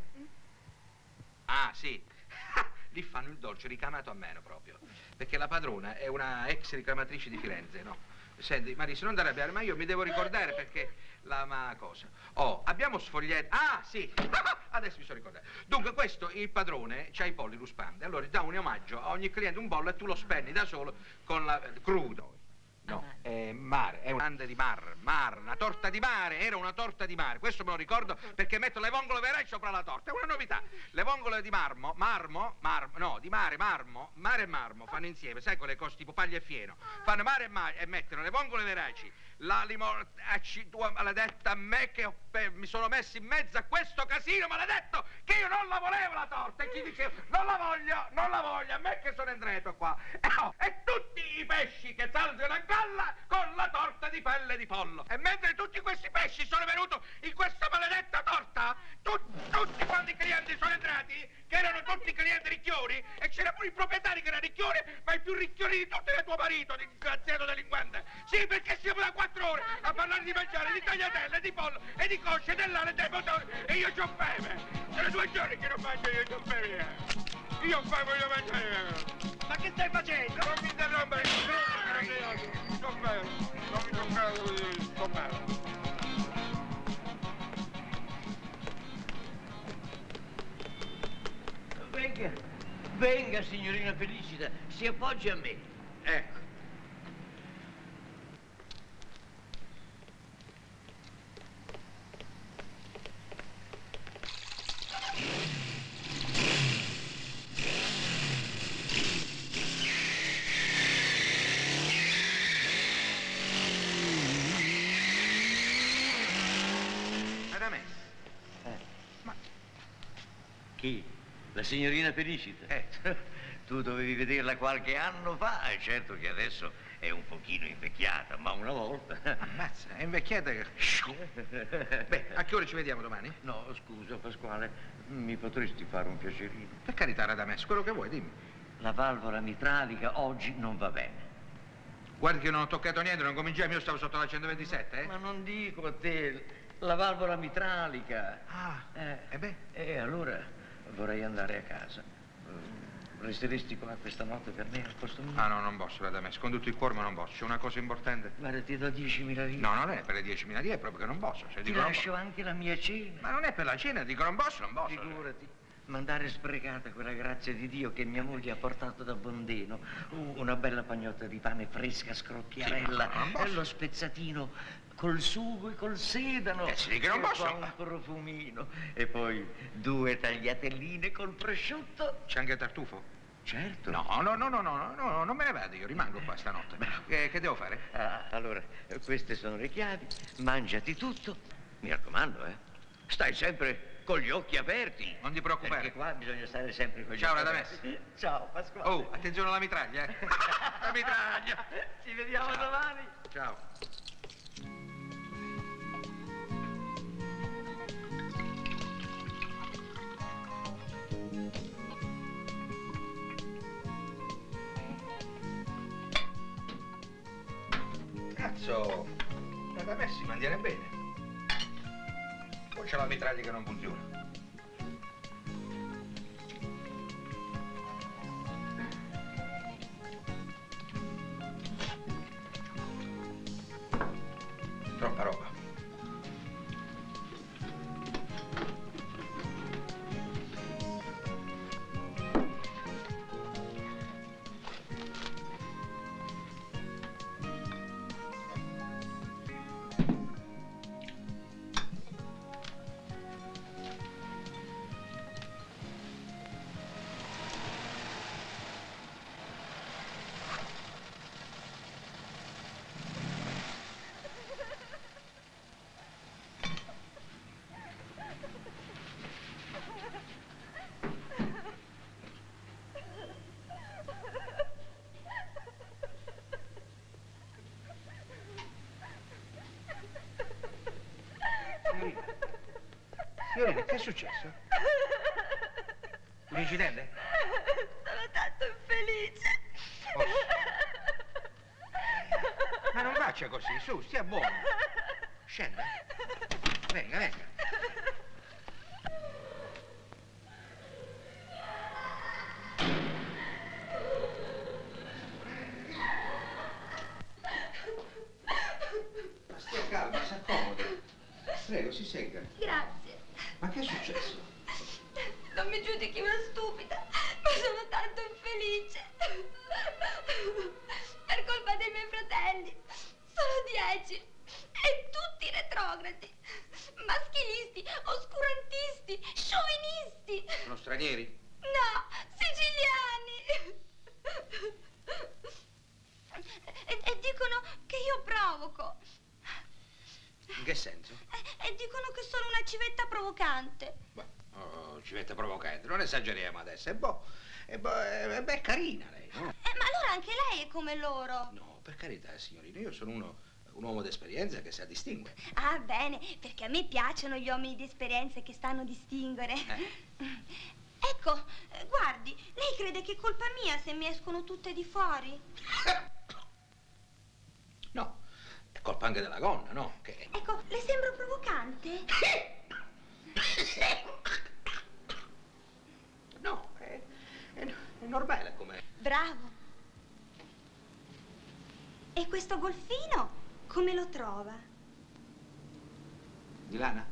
Ah, sì. lì fanno il dolce ricamato a meno proprio. Perché la padrona è una ex ricamatrice di Firenze, no? Senti, Marisa, non da arrabbiare, ma io mi devo ricordare perché la ma cosa. Oh, abbiamo sfogliato. Ah, sì! Adesso mi sono ricordato. Dunque, questo il padrone c'ha i polli ruspante. Allora dà un omaggio a ogni cliente un bollo e tu lo spendi da solo con la crudo. No, è mare, è un ande di mar, mar, una torta di mare, era una torta di mare, questo me lo ricordo perché metto le vongole verai sopra la torta, è una novità. Le vongole di marmo, marmo, marmo, no, di mare, marmo, mare e marmo fanno insieme, sai quelle cose tipo paglia e fieno, fanno mare e mare e mettono le vongole veraci, la limone, tua maledetta a me che ho pe- mi sono messo in mezzo a questo casino maledetto che io non la volevo la torta e chi diceva non la voglio, non la voglio, a me che sono entrato qua. E, oh, e tutti i pesci che salgono a galla con la torta di pelle di pollo. E mentre tutti questi pesci sono venuti in questa maledetta torta, tu- tutti quanti i clienti sono entrati, che erano tutti clienti ricchioni, e c'era pure il proprietario che era ricchione, ma il più ricchione di tutti era tuo marito, disgraziato delinquente. Sì, perché siamo da quattro ore a parlare di mangiare, di tagliatelle, di pollo e di cosce, dell'ale e dei motori, e io c'ho fame. Sono due giorni che non mangio, io c'ho fame. Io ho fame, voglio mangiare. Ma che stai facendo? Non mi interrompere, sto fame, non mi toccare sto. Venga, venga signorina Felicita, si appoggi a me. Ecco. Chi? La signorina Felicita? Eh. Tu dovevi vederla qualche anno fa, è certo che adesso è un pochino invecchiata, ma una volta... Ammazza, è invecchiata che... Beh, a che ore ci vediamo domani? No, scusa Pasquale, mi potresti fare un piacerino? Per carità, Radames, quello che vuoi, dimmi. La valvola mitralica oggi non va bene. Guardi che non ho toccato niente, non cominciamo, io stavo sotto la 127, eh? Ma non dico a te, la valvola mitralica. Ah, eh, e beh? E allora vorrei andare a casa. Resteresti qua questa notte per me al posto mio? Ah no, non posso, Radames, con tutto il cuore ma non posso, c'è una cosa importante. Guarda, ti do 10.000 lire. No, non è per le 10.000 lire, è proprio che non posso. Se Ti lascio anche la mia cena. Ma non è per la cena, dico non posso, non posso. Figurati. Mandare sprecata quella grazia di Dio che mia moglie ha portato da Bondeno. Una bella pagnotta di pane fresca, scrocchiarella, Sì, ma non posso. e lo spezzatino col sugo e col sedano. Eh, sì, che non posso. un profumino. E poi due tagliatelline col prosciutto. C'è anche tartufo? Certo. No, no, no, no, no, no, no, non me ne vado, io rimango qua stanotte. Che, che devo fare? Ah, allora, queste sono le chiavi. Mangiati tutto. Mi raccomando, eh. Stai sempre con gli occhi aperti. Non ti preoccupare. Perché qua bisogna stare sempre con gli Ciao, occhi Radames. aperti. Ciao, Pasquale. Oh, attenzione alla mitraglia, eh. la mitraglia. Ci vediamo domani. Ciao. Cazzo, da me si mantiene bene. Poi c'è la mitraglia che non funziona. Troppa roba. Che è successo? Un incidente? Sono tanto infelice. Ma non faccia così, su, stia buono. Scenda. Venga, venga. Ma stia calma, si accomodi. Prego, si segga. Grazie. Ma che è successo? Non mi giudichi una stupida, ma sono tanto infelice. Per colpa dei miei fratelli. Sono dieci. E tutti retrogradi. Maschilisti, oscurantisti, sciovinisti. Sono stranieri? No, siciliani. E, e dicono che io provoco. In che senso? E, e dicono che sono una civetta provocante. Oh, civetta provocante, non esageriamo adesso. È boh, è, boh, è, è carina lei, no? Eh, ma allora anche lei è come loro. No, per carità, signorina, io sono uno, un uomo d'esperienza che sa distinguere. Ah, bene, perché a me piacciono gli uomini di esperienza che sanno distinguere. Ecco, eh, guardi, lei crede che è colpa mia se mi escono tutte di fuori? No, è colpa anche della gonna, no? Che... Ecco, le sembro provocante? No, è, è, è normale come... Bravo. E questo golfino come lo trova? Di lana?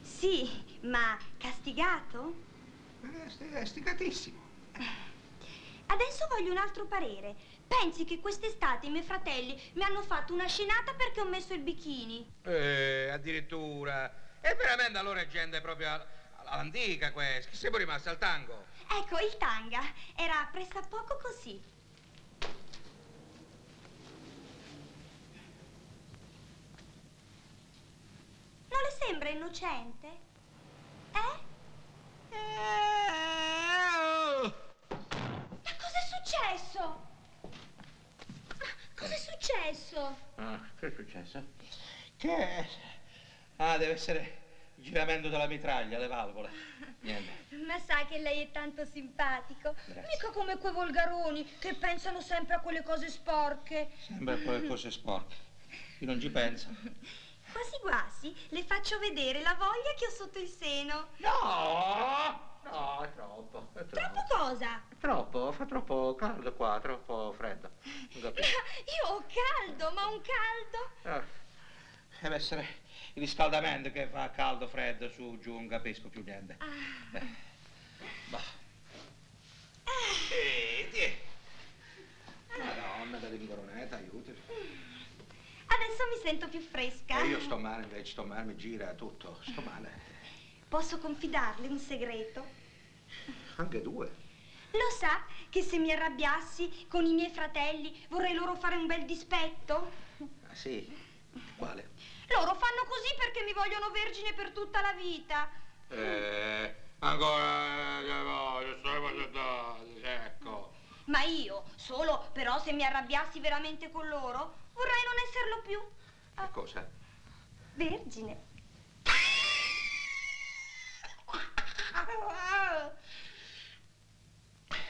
Sì, ma castigato? È, st- è sticatissimo. Adesso voglio un altro parere. Pensi che quest'estate i miei fratelli mi hanno fatto una scenata perché ho messo il bikini? Eh, addirittura. E veramente allora è gente proprio all- all'antica questa. Che sei poi rimasta al tango? Ecco, il tanga era pressappoco così. Non le sembra innocente? Eh? Ma cos'è successo? Ma cos'è successo? Ah, che è successo? Che... Ah, deve essere il giramento della mitraglia, le valvole. Niente. Ma sai che lei è tanto simpatico. Grazie. Mica come quei volgaroni che pensano sempre a quelle cose sporche. Sembra poi cose sporche. Io non ci penso. Quasi quasi le faccio vedere la voglia che ho sotto il seno. No! No, troppo. Troppo. Troppo cosa? Troppo, fa troppo caldo qua, troppo freddo. Io ho caldo, ma un caldo. Ah, deve essere il riscaldamento che fa caldo, freddo, su, giù, non capisco più niente. Eh, bah. Eh, ti. Madonna, della coronetta, aiutami. Adesso mi sento più fresca. E io sto male invece, sto male, mi gira tutto. Sto male. Posso confidarle un segreto? Anche due. Lo sa che se mi arrabbiassi con i miei fratelli vorrei loro fare un bel dispetto? Ah, sì? Quale? Loro fanno così perché mi vogliono vergine per tutta la vita. Eh, ancora, che voglio, facendo, ecco. Ma io, solo però se mi arrabbiassi veramente con loro, vorrei non esserlo più. Che cosa? Vergine.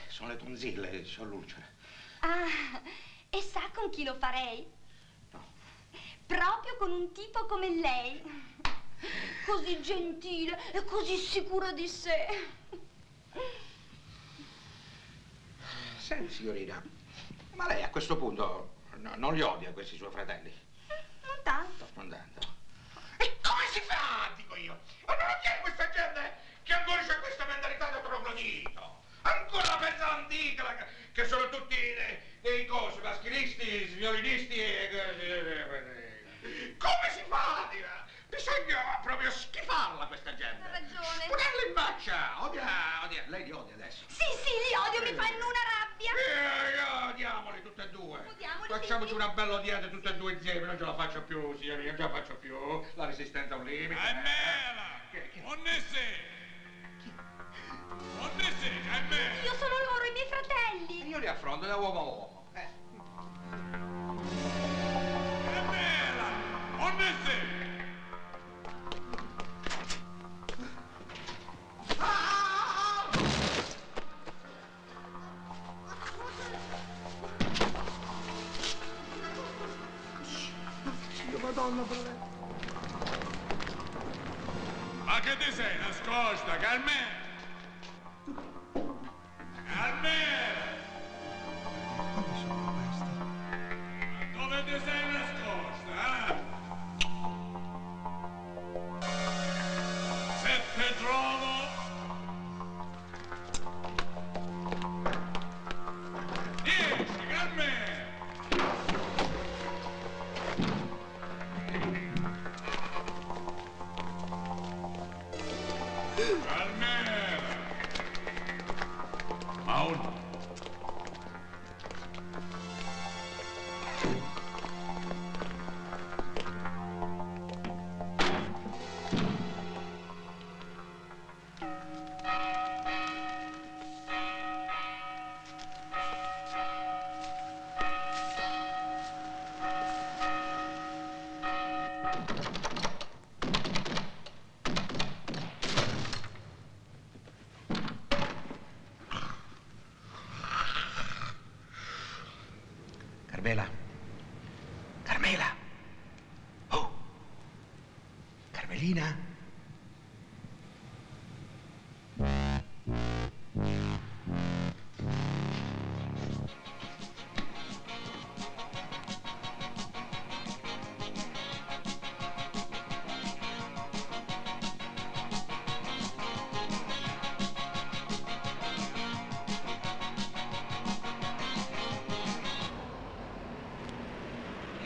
Sono le tonzille, sono l'ulcera. Ah, e sa con chi lo farei? Proprio con un tipo come lei. Così gentile e così sicuro di sé. Senti, signorina, ma lei a questo punto no- non li odia questi suoi fratelli? Non tanto. Non tanto. E come si fa, dico io? Ma non c'è questa gente che ancora c'è questa mentalità da troglodito? Ancora la pensa antica, la- che sono tutti dei, cosi, maschilisti, violinisti e... Come si fa? dire? Bisogna proprio schifarla questa gente. Ha ragione. Punarla in faccia. Odia, odia. Lei li odia adesso. Sì, sì, li odio, mi fanno una rabbia. Eh, odiamoli tutte e due. Odiamoli, Facciamoci sì, una bella odiata tutte e due insieme, non ce la faccio più, signori, non ce la faccio più. La resistenza ha un limite. È mela! Onnesse! Onnesse, è mela! Io sono loro, i miei fratelli. Io li affronto da uomo a uomo. Eh. È mela! Onnesse! Madonna, fratello. Ma che ti sei nascosta, Carmen?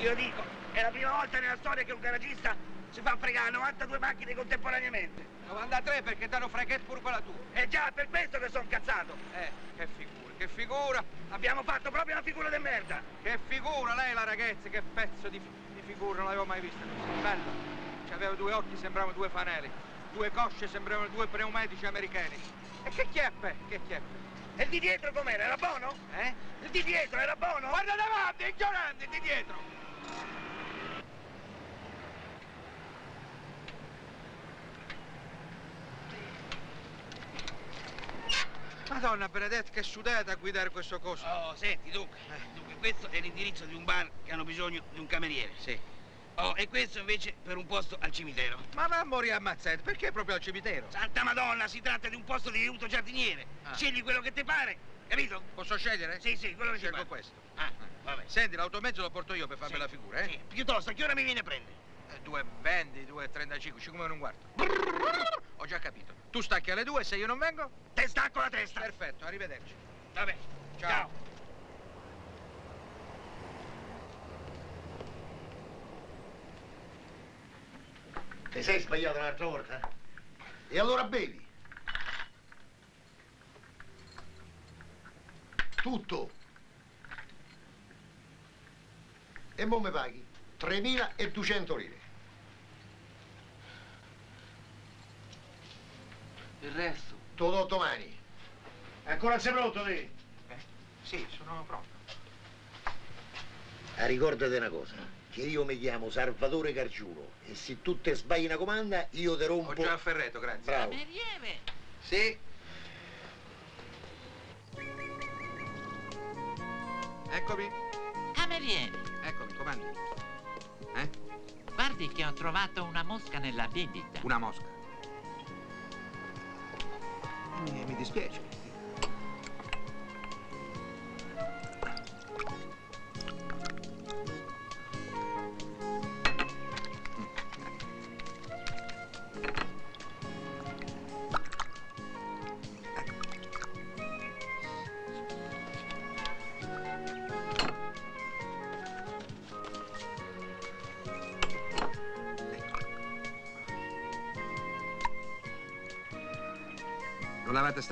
Io dico, è la prima volta nella storia che un garagista si fa fregare 92 macchine contemporaneamente. 93 perché danno freghetto pure quella tua. È già per questo che sono incazzato. Eh, che figura, che figura. Abbiamo fatto proprio una figura di merda. Che figura, lei la ragazza, che pezzo di, di figura, non l'avevo mai vista così. Bella. C'aveva due occhi, sembravano due faneli. Due cosce, sembravano due pneumatici americani. E che chiappe, che chiappe. E il di dietro com'era? Era buono? Eh? Il di dietro era buono? Guarda davanti, ignorante, di dietro. Madonna Benedetta, che sudata a guidare questo coso. Oh, senti, dunque, dunque, questo è l'indirizzo di un bar che hanno bisogno di un cameriere. Sì. Oh, e questo invece per un posto al cimitero. Ma va a morire ammazzate, perché proprio al cimitero? Santa Madonna, si tratta di un posto di aiuto giardiniere. Ah. Scegli quello che ti pare, capito? Posso scegliere? Sì, sì, quello che Scelgo pare. questo. Ah, vabbè. Senti, l'automezzo lo porto io per farmi Sì. la figura, eh? Sì, piuttosto, a che ora mi viene a prendere? Eh, 2,20, 2,35, 5 meno un quarto. Ho già capito. Tu stacchi alle 2 e se io non vengo? Te stacco la testa. Perfetto, arrivederci. Vabbè, Ciao. ciao. Ti sei sbagliato un'altra volta? E allora bevi. Tutto. E mo mi paghi 3.200 lire. Il resto? Te lo do domani. Ancora sei pronto te? Sì, sono pronto. Ah, ricordate una cosa, che io mi chiamo Salvatore Gargiulo e se tu te sbagli una comanda io ti rompo... Ho già afferreto, grazie. Bravo. Sì. Eccomi, Cameriere, Eccomi, comandi. Eh? guardi che ho trovato una mosca nella bibita. Una mosca. Eh, mi dispiace.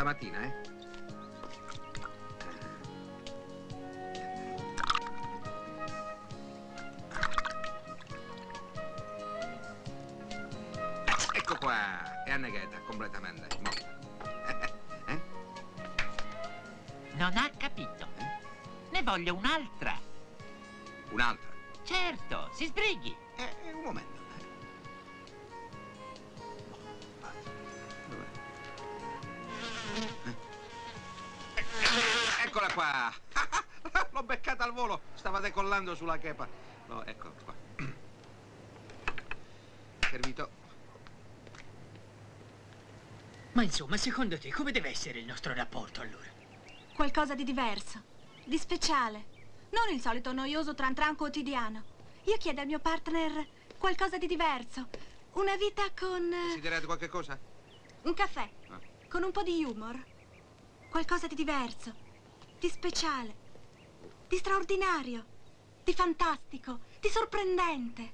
Stamattina, eh? Ecco qua, è annegata completamente. Eh? Non ha capito. Ne voglio un'altra. Un'altra. Certo, si sbrighi. Stava decollando sulla chepa. No, ecco qua. Servito. Ma insomma, secondo te, come deve essere il nostro rapporto allora? Qualcosa di diverso, di speciale. Non il solito noioso tran tran quotidiano. Io chiedo al mio partner qualcosa di diverso. Una vita con... eh, Desiderate qualche cosa? un caffè. Con un po' di humor. Qualcosa di diverso. Di speciale. Di straordinario. Di fantastico. Di sorprendente.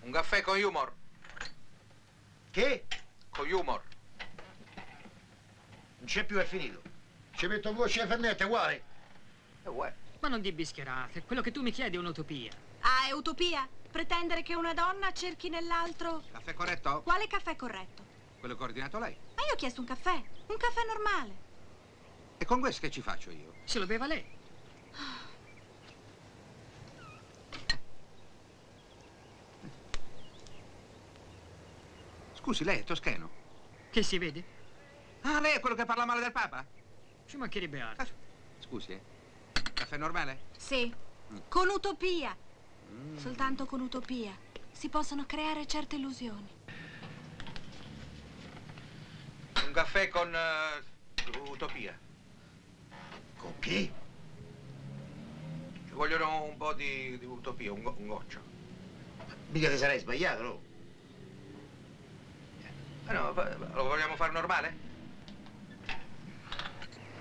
Un caffè con humor. Che? Con humor. Non c'è più, è finito. Ci metto voce e fennette, uguale. Ma non di bischerate, quello che tu mi chiedi è un'utopia. Ah, è utopia? Pretendere che una donna cerchi nell'altro... Caffè corretto? Quale caffè corretto? Quello che ha ordinato lei. Ma io ho chiesto un caffè. Un caffè normale. E con questo che ci faccio io? Se lo beva lei. Scusi, lei è toscano? Che si vede? Ah, lei è quello che parla male del Papa? Ci mancherebbe altro. Scusi, eh. Caffè normale? Sì. Con utopia. Soltanto con utopia si possono creare certe illusioni. Un caffè con eh, utopia. Con chi? Vogliono un po' di, di utopia, un, go- un goccio. Mica ti sarei sbagliato, no? Eh no, lo vogliamo fare normale?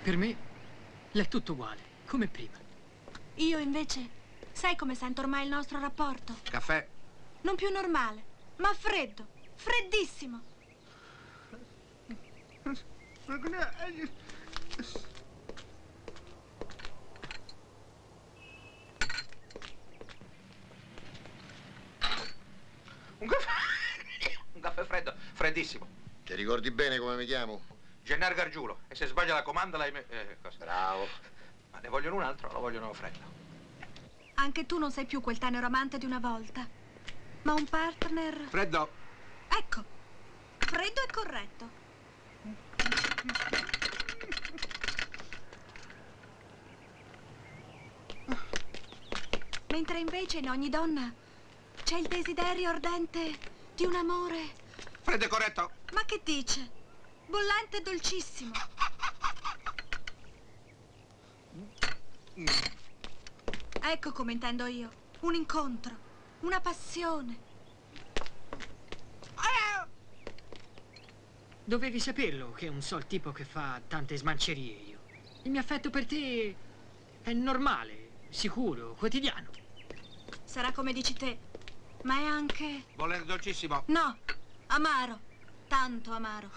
Per me l'è tutto uguale, come prima. Io invece, sai come sento ormai il nostro rapporto? Caffè? Non più normale, ma freddo. Freddissimo. Un caffè? un caffè freddo, freddissimo. Ti ricordi bene come mi chiamo? Gennaro Gargiulo. E se sbaglia la comanda me- Eh, cosa? Bravo. Ma ne vogliono un altro lo vogliono freddo? Anche tu non sei più quel tenero amante di una volta, ma un partner... Freddo. Ecco, freddo e corretto. Mentre invece in ogni donna c'è il desiderio ardente di un amore. Freddo e corretto. Ma che dice? Bollente e dolcissimo. Ecco come intendo io. Un incontro, una passione. Dovevi saperlo che non so il tipo che fa tante smancerie io. Il mio affetto per te è normale, sicuro, quotidiano. Sarà come dici te, ma è anche... Bollente dolcissimo. No, amaro. Tanto amaro.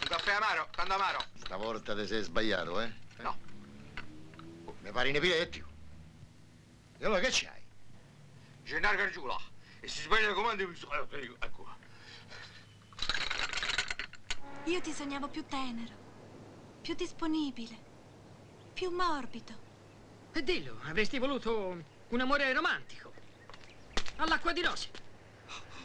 Un caffè amaro, tanto amaro. Stavolta ti sei sbagliato, eh? No. Mi pare in epilettico. E allora che c'hai? Gennaro Gargiulo. E si sbaglia so- eh, Ecco. Io ti sognavo più tenero, più disponibile, più morbido. E dillo, avresti voluto un amore romantico. All'acqua di rose.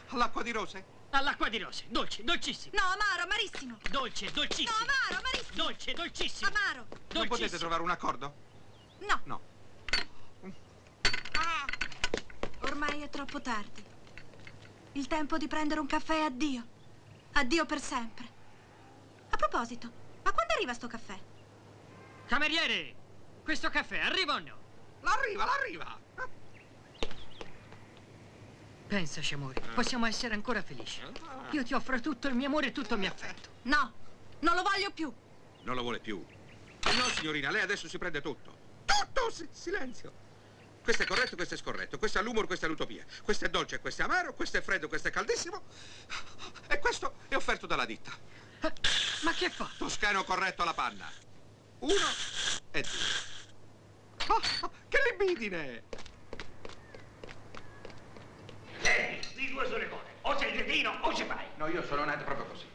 All'acqua di rose? All'acqua di rose, dolce, dolcissimo. No, amaro, amarissimo. Dolce, dolcissimo. No, amaro, amarissimo. Dolce, dolcissimo. Amaro. Non Dolcissimo. potete trovare un accordo? No. No. Ormai è troppo tardi. Il tempo di prendere un caffè addio. Addio per sempre. A proposito, ma quando arriva sto caffè? Cameriere, questo caffè arriva o no? L'arriva, l'arriva. Pensaci, amore, possiamo essere ancora felici. Io ti offro tutto il mio amore e tutto il mio affetto. No, non lo voglio più. Non lo vuole più. No, signorina, lei adesso si prende tutto. Tutto! Si- silenzio. Questo è corretto, questo è scorretto. Questo è l'umor, questo è l'utopia. Questo è dolce, questo è amaro, questo è freddo, questo è caldissimo. E questo è offerto dalla ditta. Ma che fa? Toscano corretto alla panna. Uno e due. Ah, che libidine! Senti, di due sono le cose. O sei cretino o ci fai. No, io sono nato proprio così.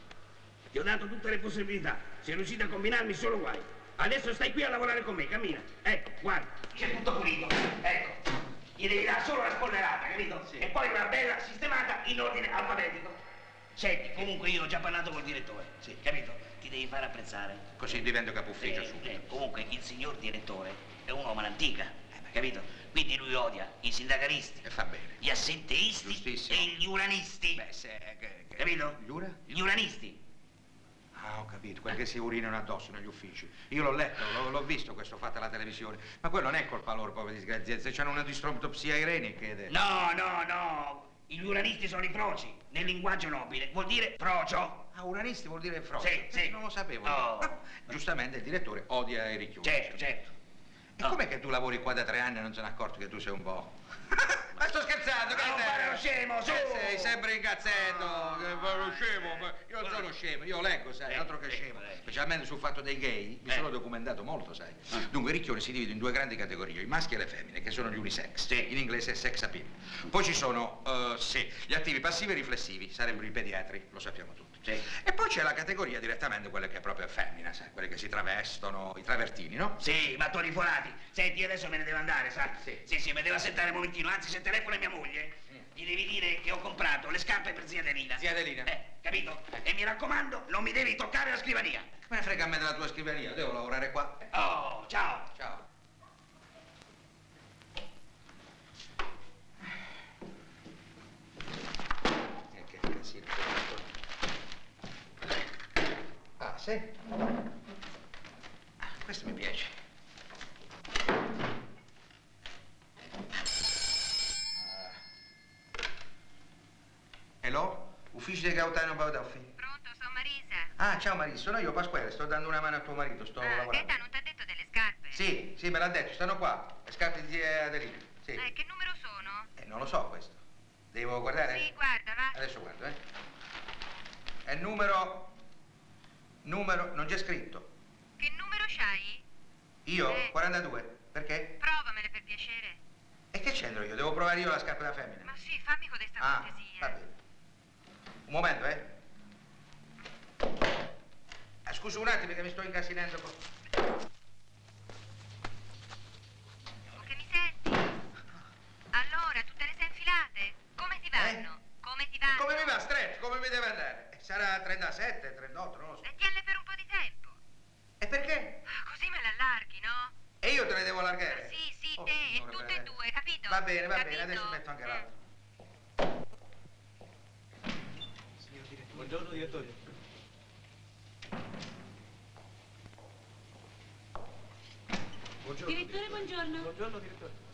Ti ho dato tutte le possibilità. Sei riuscito a combinarmi solo guai. Adesso stai qui a lavorare con me, cammina. Ecco, guarda. C'è tutto pulito. Ecco. Gli devi dare solo la spolverata, capito? E poi una bella sistemata in ordine alfabetico. Senti, comunque io ho già parlato col direttore. Sì. Capito? Ti devi fare apprezzare. Così divento capo ufficio Eh, subito. eh, comunque il signor direttore è un uomo all'antica. capito? Quindi lui odia i sindacalisti, E fa bene. gli assenteisti Giustissimo. e gli uranisti. Beh, se... che- che- Capito? Gli ura? Gli uranisti. Ah, ho capito, quelli che si urinano addosso negli uffici. Io l'ho letto, l'ho, l'ho visto questo fatto alla televisione. Ma quello non è colpa loro, poveri disgraziati. Se c'hanno una distromtopsia irenica ed è... No, no, no. Gli uranisti sono i froci. Nel linguaggio nobile vuol dire frocio. Ah, uranisti vuol dire frocio? Sì, sì. Non lo sapevo. Oh. No, Giustamente il direttore odia i ricchioni. Certo, certo. E com'è che tu lavori qua da tre anni e non se n'è accorto che tu sei un po'? Ma sto scherzando, che Ma non fare lo scemo, su! Eh, sei sempre incazzetto, che fai lo scemo, io non sono scemo, io leggo, sai, altro che scemo. Specialmente sul fatto dei gay, mi sono documentato molto, sai. Dunque, il ricchione si divide in due grandi categorie, i maschi e le femmine, che sono gli unisex, in inglese sex appeal. Poi ci sono, eh, sì, gli attivi passivi e riflessivi, sarebbero i pediatri, lo sappiamo tutti. E poi c'è la categoria direttamente, quella che è proprio femmina, sai, quelle che si travestono, i travertini, no? Sì, mattoni folati. Senti, io adesso me ne devo andare, sa? Sì. Sì, sì, mi devo assettare un momentino. Anzi, se telefona mia moglie, gli devi dire che ho comprato le scarpe per zia Adelina. Zia Adelina? Eh, capito? E mi raccomando, non mi devi toccare la scrivania. Me ne frega a me della tua scrivania, devo lavorare qua. Oh, ciao. Ciao. Eh, che casino. Sì? Ah, questo mi piace. Ah. Hello? Ufficio di Gautano Baudaffi? Pronto, sono Marisa. Ah, ciao Marisa, sono io Pasquale, sto dando una mano a tuo marito, sto Ah, lavorando. Gaeta non ti ha detto delle scarpe? Sì, sì, me l'ha detto, stanno qua. Le scarpe di Adelina. Sì. Eh, che numero sono? Eh, non lo so questo. Devo guardare? Sì, guarda, va. Adesso guardo, eh. È il numero. Numero. non c'è scritto. Che numero c'hai? Io? Eh. 42. Perché? Provamele per piacere. E che c'entro io? Devo provare io la scarpa da femmina. Ma sì, fammi codesta Ah, cortesia. va bene. Un momento, eh. Ah, scusa un attimo che mi sto incasinando. con- Oh, che mi senti? Allora, tutte le sei infilate? Come ti vanno? Come? Eh? Mi va, stretch? Come mi deve andare? Eh, Sarà 37, 38, non lo so. E tienle per un po' di tempo. E perché? Così me le allarghi, no? E io te le devo allargare? Sì, sì, Oh, te e tutte e due, capito? Va bene, va Capito? bene, adesso metto anche l'altro. Buongiorno, direttore. Buongiorno. Direttore, buongiorno. Buongiorno, direttore.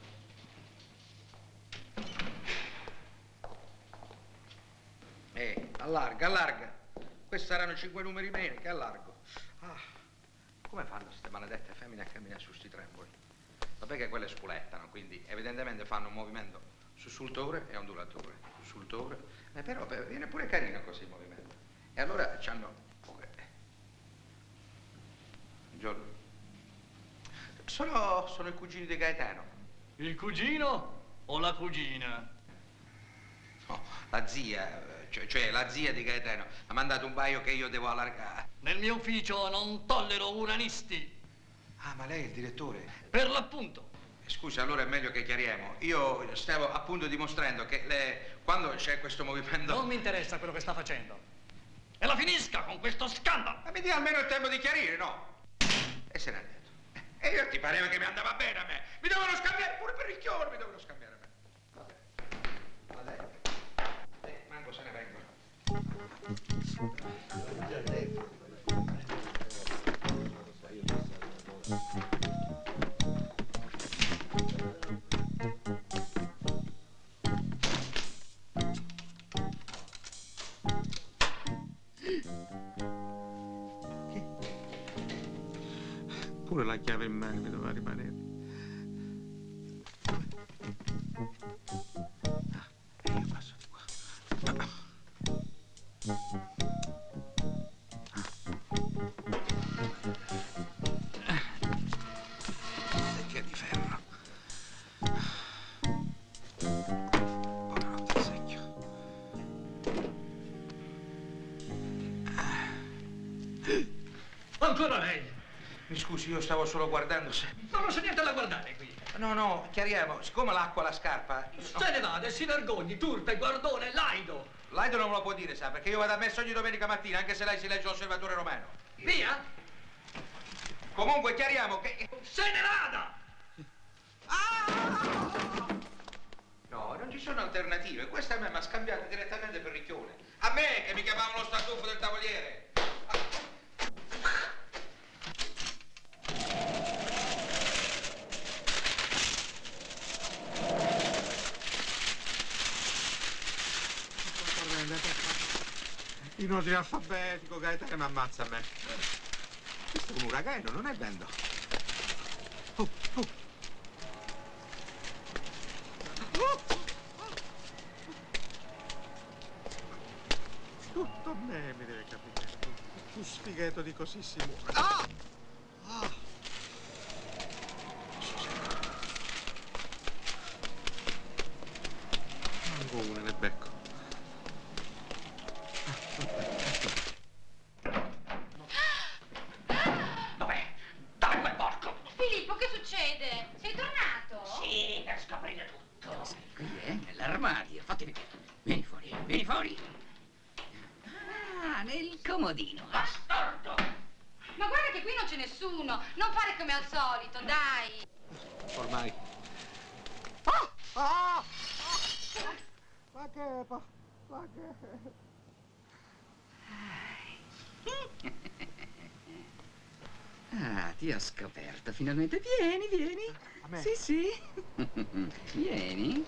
Eh, allarga, allarga. Questi saranno cinque numeri meno, che allargo. Ah, come fanno queste maledette femmine a camminare su sti tremboli? Vabbè che quelle spulettano, quindi evidentemente fanno un movimento sussultore e ondulatore. Sussultore. Eh, però beh, viene pure carino così il movimento. E allora c'hanno... Buongiorno. Sono, sono i cugini di Gaetano. Il cugino o la cugina? No, la zia, eh, cioè, cioè la zia di Gaetano, ha mandato un paio che io devo allargare. Nel mio ufficio non tollero uranisti. Ah, ma lei è il direttore? Per l'appunto. Scusa, allora è meglio che chiariamo. Io stavo appunto dimostrando che le- quando c'è questo movimento... Non mi interessa quello che sta facendo. E la finisca con questo scandalo. Ma mi dia almeno il tempo di chiarire, no? E se n'è andato. E io ti pareva che mi andava bene a me. Mi dovevano scambiare pure per il chioro, mi dovevano scambiare a me. Vabbè. Ma dai. Eh, manco se ne vengono. Pure la chiave in mano mi doveva rimanere. stavo solo guardando se... Non c'è niente da guardare qui. No, no, chiariamo, siccome l'acqua la scarpa... Se ne vada, si vergogni, turpe, guardone, laido. Laido non me lo può dire, sa, perché io vado a messo ogni domenica mattina, anche se lei si legge l'osservatore romano. Via! Comunque, chiariamo che... Se ne vada! Ah! No, non ci sono alternative. Questa a me mi ha scambiato direttamente per Ricchione. A me che mi chiamavano lo statuffo del tavoliere. Ah. In ordine alfabetico, Gaetano mi ammazza a me. Questo è un uragano, non è vento. Oh, oh. Tutto a me mi deve capire. Tu, sfighetto di cosissimo. Ah! Ah! Manco una nel becco. Dov'è? Dove quel porco? Filippo, che succede? Sei tornato? Sì, per scoprire tutto. Qui, eh? Nell'armadio. Fatti vedere. Vieni fuori. Ah, nel comodino. Bastardo! Ma guarda che qui non c'è nessuno. Non fare come al solito, dai. Ormai. Ah! Ma che... Ma, ma che... Ah, ti ho scoperto finalmente. Vieni, vieni. A me? Sì, sì. vieni.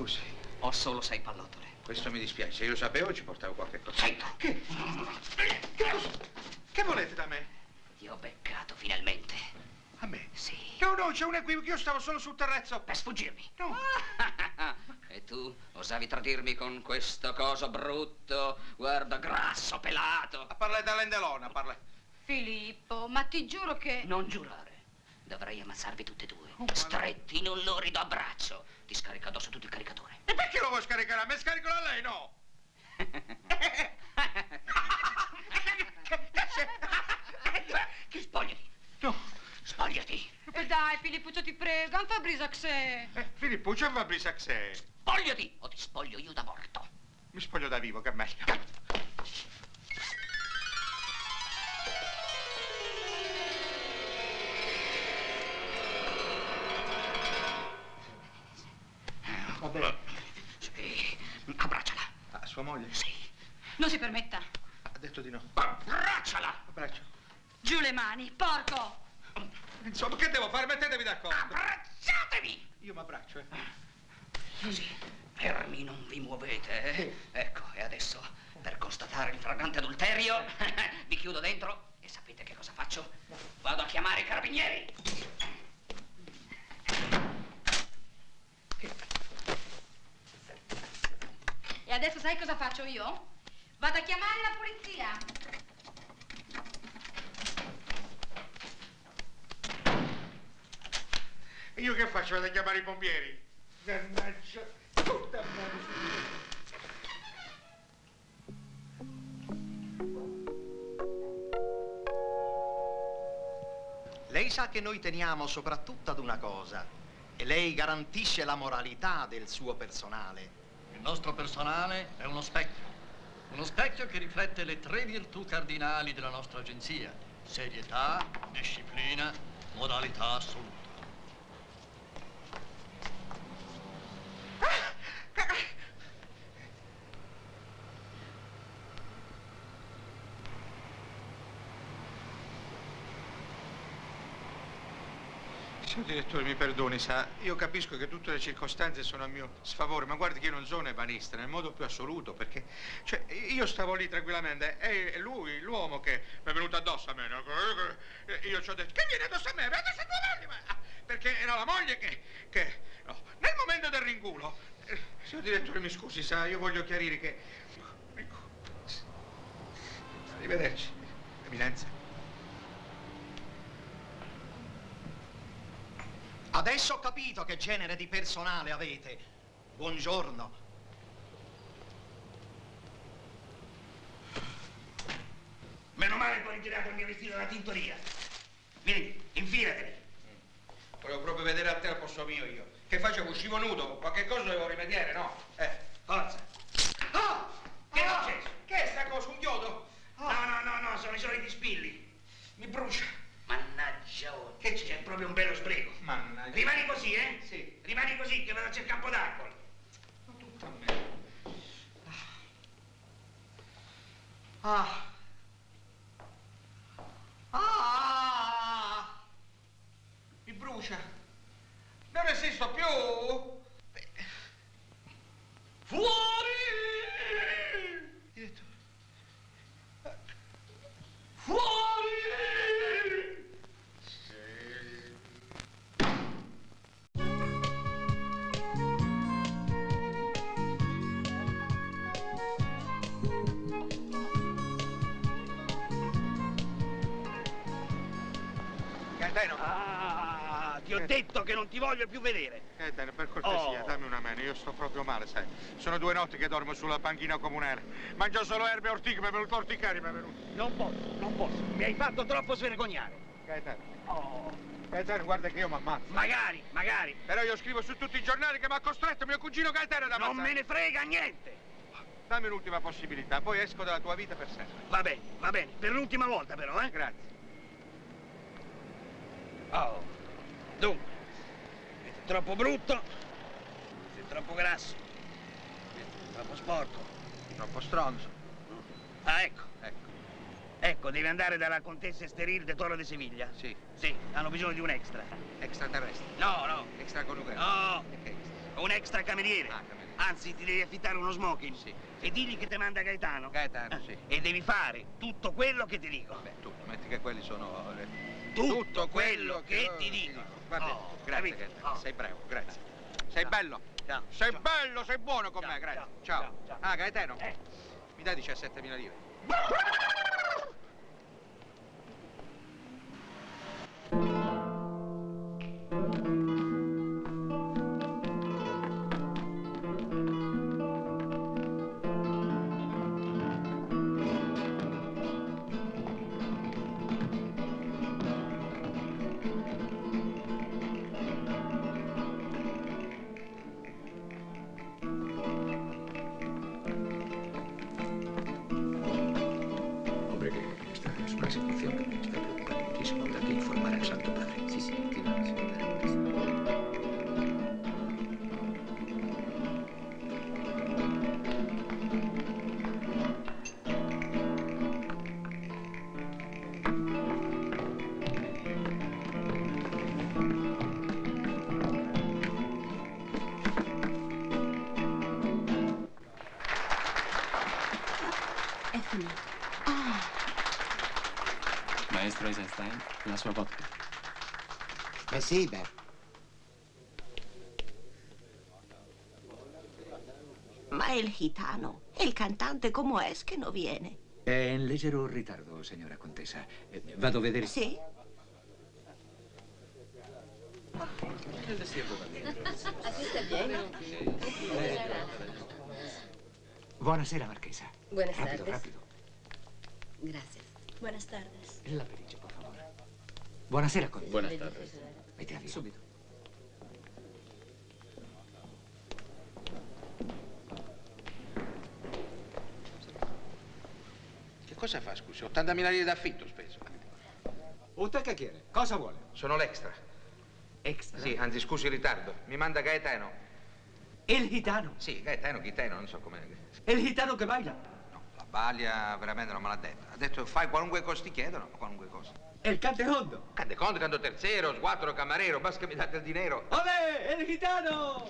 Scusi, Ho solo sei pallottole. questo mi dispiace. Se io sapevo ci portavo qualche cosa. Sento. Che? Che, cosa- che volete da me? Ti ho beccato finalmente. A me? Sì. No, no, c'è un equivoco. Io stavo solo sul terrazzo. Per sfuggirmi. No. E tu osavi tradirmi con questo coso brutto? Guarda, grasso, pelato. A parlare da Lendelona, parla. Filippo, ma ti giuro che... Non giurare. Dovrei ammazzarvi tutte e due. Stretti in un lurido abbraccio. Ti scarica addosso tutto il caricatore. E perché lo vuoi scaricare a me? Scaricalo a lei, no? Che spogliati. No. Spogliati. E dai, Filippo, ti prego, non fa brisa xe. Eh, Filippo, c'è una brisa sei. Spogliati o ti spoglio io da morto. Mi spoglio da vivo, che è meglio. Vabbè. Sì. Abbracciala. Ah, sua moglie? Sì. Non si permetta. Ha detto di no. Abbracciala. Abbraccio. Giù le mani, porco. Insomma, che devo fare? Mettetevi d'accordo. Abbracciatevi. Io mi abbraccio, eh. Così. Fermi, non vi muovete. eh? Ecco, e adesso, per constatare il flagrante adulterio, vi chiudo dentro e sapete che cosa faccio? Vado a chiamare i carabinieri. E adesso sai cosa faccio io? Vado a chiamare la polizia. E io che faccio? Vado a chiamare i pompieri? Mannaggia. Tutta male. Lei sa che noi teniamo soprattutto ad una cosa, e lei garantisce la moralità del suo personale. Il nostro personale è uno specchio. Uno specchio che riflette le tre virtù cardinali della nostra agenzia. Serietà, disciplina, modalità assoluta. Signor direttore, mi perdoni, sa, io capisco che tutte le circostanze sono a mio sfavore, ma guardi che io non sono ebanista nel modo più assoluto, perché cioè, io stavo lì tranquillamente e lui, l'uomo che mi è venuto addosso a me, no? Io ci ho detto, che viene addosso a me? Addosso a tua moglie! Ma- Perché era la moglie che, che no, nel momento del rinculo, eh, signor direttore, mi scusi, sa, io voglio chiarire che... Ecco, arrivederci, eminenza. Adesso ho capito che genere di personale avete. Buongiorno. Meno male che ho ritirato il mio vestito dalla tintoria. Vieni, infilateli. Volevo proprio vedere al te al posto mio io. Che facevo? Uscivo nudo? Qualche cosa dovevo rimediare, no? Eh, forza. Oh! Che è Ah! successo? Che è sta cosa? Un chiodo? No, no, no, no, sono i soliti spilli. Mi brucia. Sciaone. Oh, che c'è? È proprio un bello spreco. Mannaggia. Rimani così, eh? Sì. Rimani così che vado a cercare un po' d'acqua. Ma tutto a me. Ah. Ah, ah. Mi brucia. Non esisto più. Fuori! Direttore. Fuori! Ti ho detto che non ti voglio più vedere. Gaetano, per cortesia, Oh. dammi una mano, io sto proprio male, sai. Sono due notti che dormo sulla panchina comunale. Mangio solo erbe e ortiche, mi è venuto orticari, mi è venuto. Non posso, non posso. Mi hai fatto troppo svergognare. Gaetano. Oh. Gaetano, guarda che io mi ammazzo. Magari, magari. Però io scrivo su tutti i giornali che mi ha costretto mio cugino Gaetano ad ammazzare. Non me ne frega niente. Dammi un'ultima possibilità, poi esco dalla tua vita per sempre. Va bene, va bene. Per l'ultima volta però, eh? Grazie. Oh. Dunque, è troppo brutto, è troppo grasso, è troppo sporco. Troppo stronzo. Ah, ecco, ecco. Ecco, devi andare dalla contessa Esteril de Toro de Seviglia. Sì. Sì, hanno bisogno di un extra. Extraterrestre. No, no. Extraconiugale. No, E che extra? un extra cameriere. Ah, cameriere. Anzi, ti devi affittare uno smoking. Sì. E digli che ti manda Gaetano. Gaetano, sì. E devi fare tutto quello che ti dico. Beh, tu, metti che quelli sono... eh, tutto, quello che ti dico. Va bene, Oh, grazie capito? Oh. sei bravo, grazie. Sei bello. Ciao. Sei Ciao. bello, sei buono con Ciao, me, grazie. ciao, Ciao. ciao, ciao. Ah, Gaetano, Eh. mi dai 17.000 lire? Eisenstein, la sua vodka. Eh sì, beh. Ma il gitano, il cantante, come è che non viene? È in leggero ritardo, signora contessa. Eh, Vado a vedere. Sì? Buonasera, Marchesa. Buenas Rapido, tardes. rapido. Gracias. Buenas tardes. Buonasera, Conte. Buenas tardes. Vete via. Subito. Che cosa fa, scusi? 80.000 lire d'affitto speso. Usted che chiede? Cosa vuole? Sono l'extra. Extra? Sì, anzi, scusi il ritardo. Mi manda Gaetano. Il gitano. Sì, Gaetano, Gaetano, non so come... Il gitano che baila. La Balia veramente non me l'ha detto. Ha detto fai qualunque cosa ti chiedono, qualunque cosa. Il cantejondo. Cante conto, canto terziero, sguattero, camarero, basta che mi date il dinero. ¡Ole! ¡El gitano!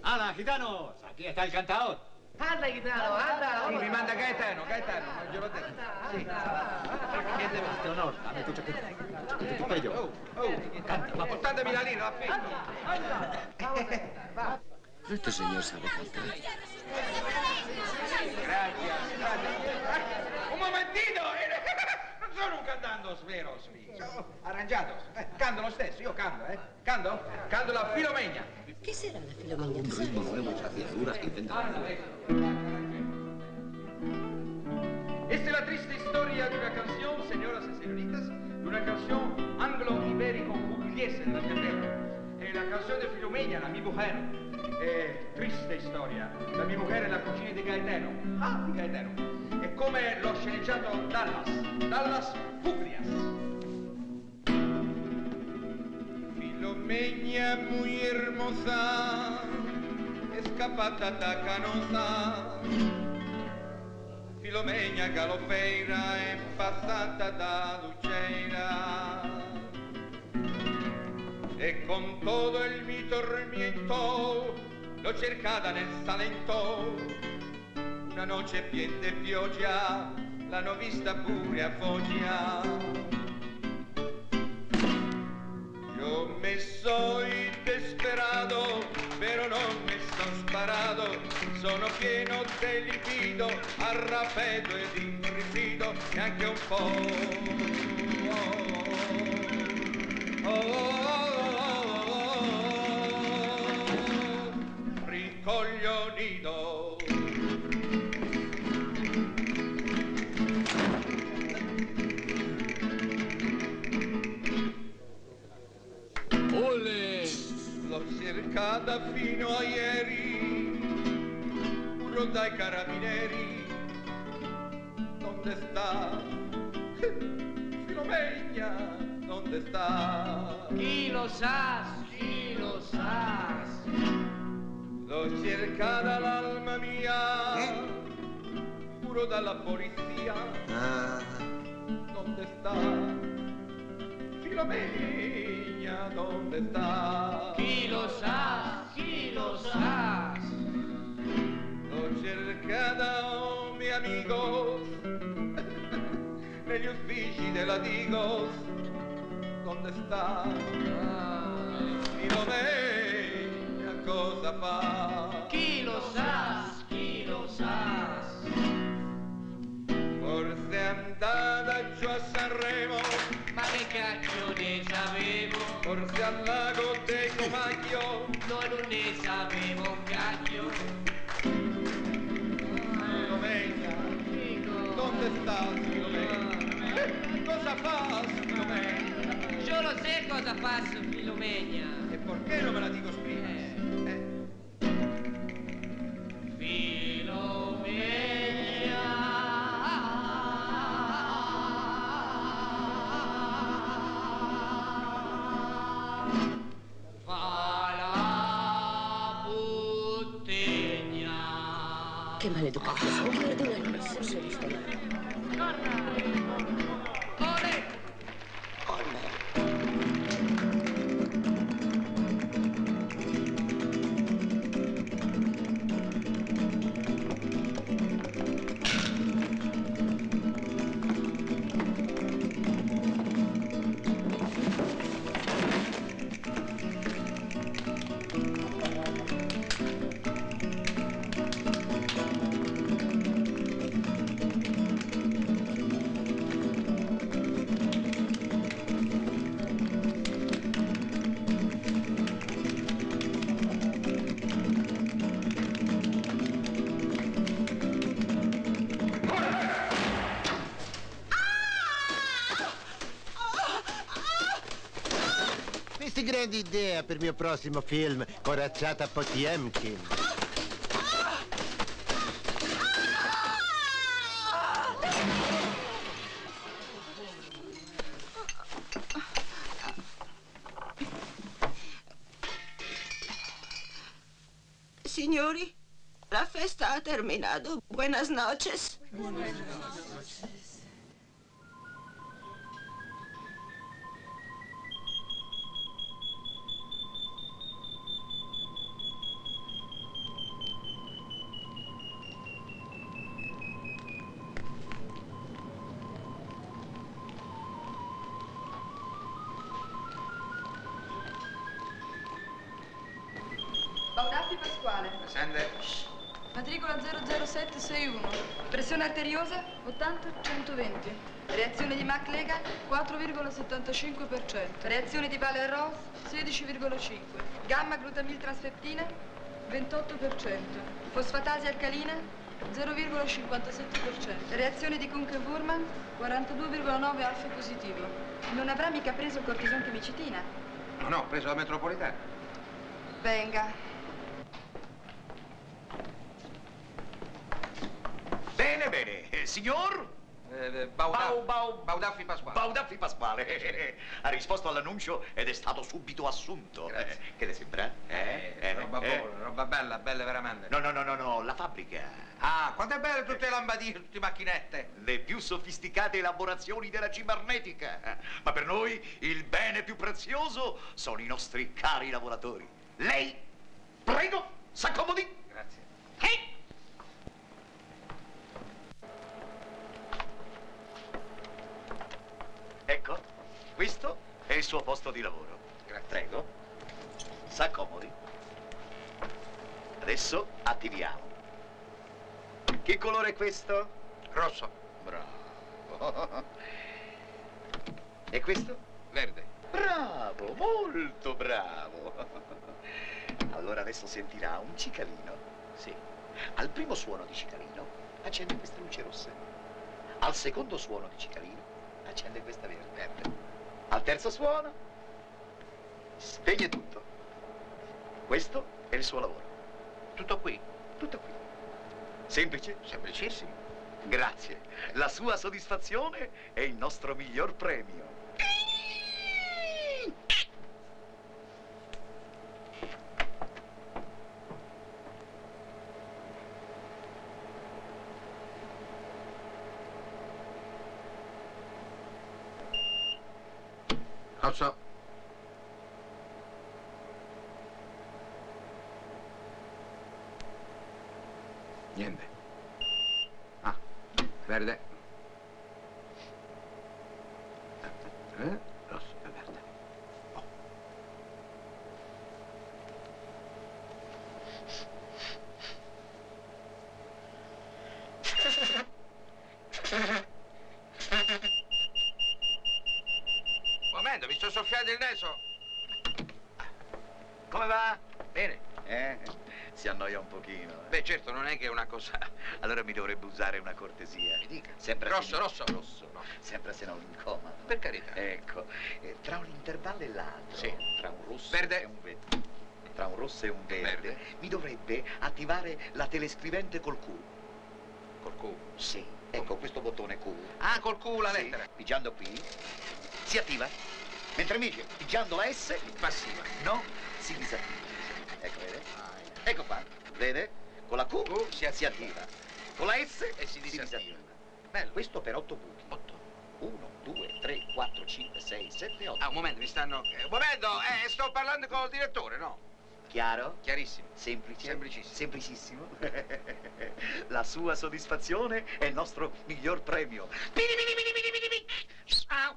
¡Hala, gitano! Aquí está el cantador. Anda, gitano, anda. Sì, mi manda Gaetano, Gaetano, non glielo detto. Sì. Che deve... No, no, dame tu chaqueta. Chaqueta tu pello. Oh, oh, Canta, va. 80.000 lire l'affitto. Este señor sabe cantar. Grazie, grazie. Un momentino! eh, Non sono un cantando svero, sono arrangiato. Eh, canto lo stesso, io canto, eh. Canto? Canto la Filomenia. Che sarà la filomenia? Un ritmo nuevo, chaciaduras que intentan. Esta es la triste historia de una canción, señoras y señoritas, de una canción anglo-ibérico-pugliese de Inglaterra. Es la canción de Filomena, la mi mujer. Eh, triste storia. La mia mujer è la cugina di Gaetano. Ah, di Gaetano. È come l'ho sceneggiato Dallas. Dallas Fuglias. Filomena muy hermosa, escapata da canosa. Filomena galoppeira è passata da Luceira. E con todo el mi tormento l'ho cercata nel Salento. Una noche piena de pioggia l'hanno vista pure a Foggia. Io me soy desperado, pero non me son sparato. Sono pieno de libido, arrabbedo ed intrifido, e anche un po' cercata fino a ieri, puro dai carabinieri. ¿Dónde sta? Filomena, ¿dónde sta? Chi lo sa, chi lo sa. L'ho cercata l'alma mia, puro dalla polizia. ¿Dónde sta? Filomena, ¿dónde sta? Chi lo sa, chi lo sa. L'ho cercata, oh, mi amigos, negli uffici della Digos. ¿Dónde sta? Filomena, cosa fa? Chi lo sa, chi lo sa. Forse è andata giù a Sanremo, Che cacchio ne sapevo? forse al lago dei Comagio. Noi non ne sapevo un cacchio. Filomena, ¿dónde sta Filomena? Eh, Cosa fa Filomena? Io lo sai cosa fa su Filomenia. E perché non me la dico prima? Che maleducato sono cardinalissimo. Grande idea per il mio prossimo film, Corazzata Potiemkin. Signori, la festa ha terminato. Buenas noches. 80-120. Reazione di MacLega 4,75%. Reazione di Vale-Ross 16,5%. Gamma glutamiltransfettina 28%. Fosfatasi alcalina 0,57%. Reazione di Kuhnke-Wurman 42,9 alfa positivo. Non avrà mica preso il cortisone chemicitina? No, no, ho preso la metropolitana. Venga. Bene, bene. Eh, signor? Eh, Baudaffi, Baudaffi Pasquale. Baudaffi Pasquale. ha risposto all'annuncio ed è stato subito assunto. Eh, che le sembra? Eh? Eh, roba buona, roba bella, bella veramente. No, no, no, no, no, la fabbrica. Ah, quanto è belle tutte le lampadine, tutte le macchinette. Le più sofisticate elaborazioni della cibernetica. Ma per noi il bene più prezioso sono i nostri cari lavoratori. Lei, prego, s'accomodi. Grazie. Ecco, questo è il suo posto di lavoro. Prego, s'accomodi. Adesso attiviamo. Che colore è questo? Rosso. Bravo. E questo? Verde. Bravo, molto bravo. Allora adesso sentirà un cicalino. Sì. Al primo suono di cicalino accende questa luce rossa. Al secondo suono di cicalino accende questa verde. Al terzo suono spegne tutto. Questo è il suo lavoro. Tutto qui? Tutto qui. Semplice? Semplicissimo. Grazie. La sua soddisfazione è il nostro miglior premio. Lo so. Niente. Ah, verde. Eh? Rosso e verde. Momento, mi sto soffiando il naso. Come va? Bene. Eh? Si annoia un pochino. eh. Beh, certo, non è che è una cosa... Allora mi dovrebbe usare una cortesia. Mi dica. Sempre Rosso, se- rosso. Rosso. Sempre se non l'incomoda. Per carità. Ecco, eh, tra un intervallo e l'altro, Sì. tra un rosso Verde. e un verde, tra un rosso e un verde, mi dovrebbe attivare la telescrivente col Q. Col Q? Sì. Ecco, questo bottone Q. Ah, col Q la Sì, lettera. Pigiando qui, si attiva. Mentre invece, pigiando la S, Passiva. no, si disattiva. Ecco, vede? Ecco qua, vede? Con la Q, si, attiva. Con la S E si disattiva. Bello. Questo per otto buchi. 8. 1, 2, 3, 4, 5, 6, 7, 8. Ah, un momento, mi stanno... eh, Un momento, eh, sto parlando con il direttore, no? Chiaro? Chiarissimo. Semplice? Semplicissimo. Semplicissimo. La sua soddisfazione è il nostro miglior premio. Au.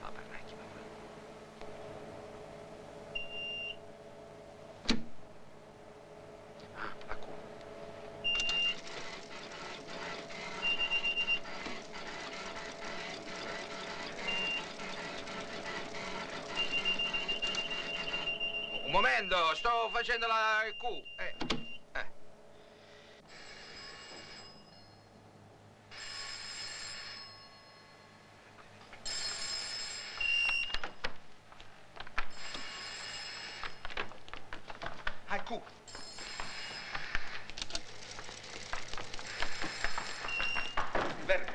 Va, parracchi, va, va. Ah, la Q. Un momento, sto facendo la Q. Eh. Eh. Ah, Q. Verde.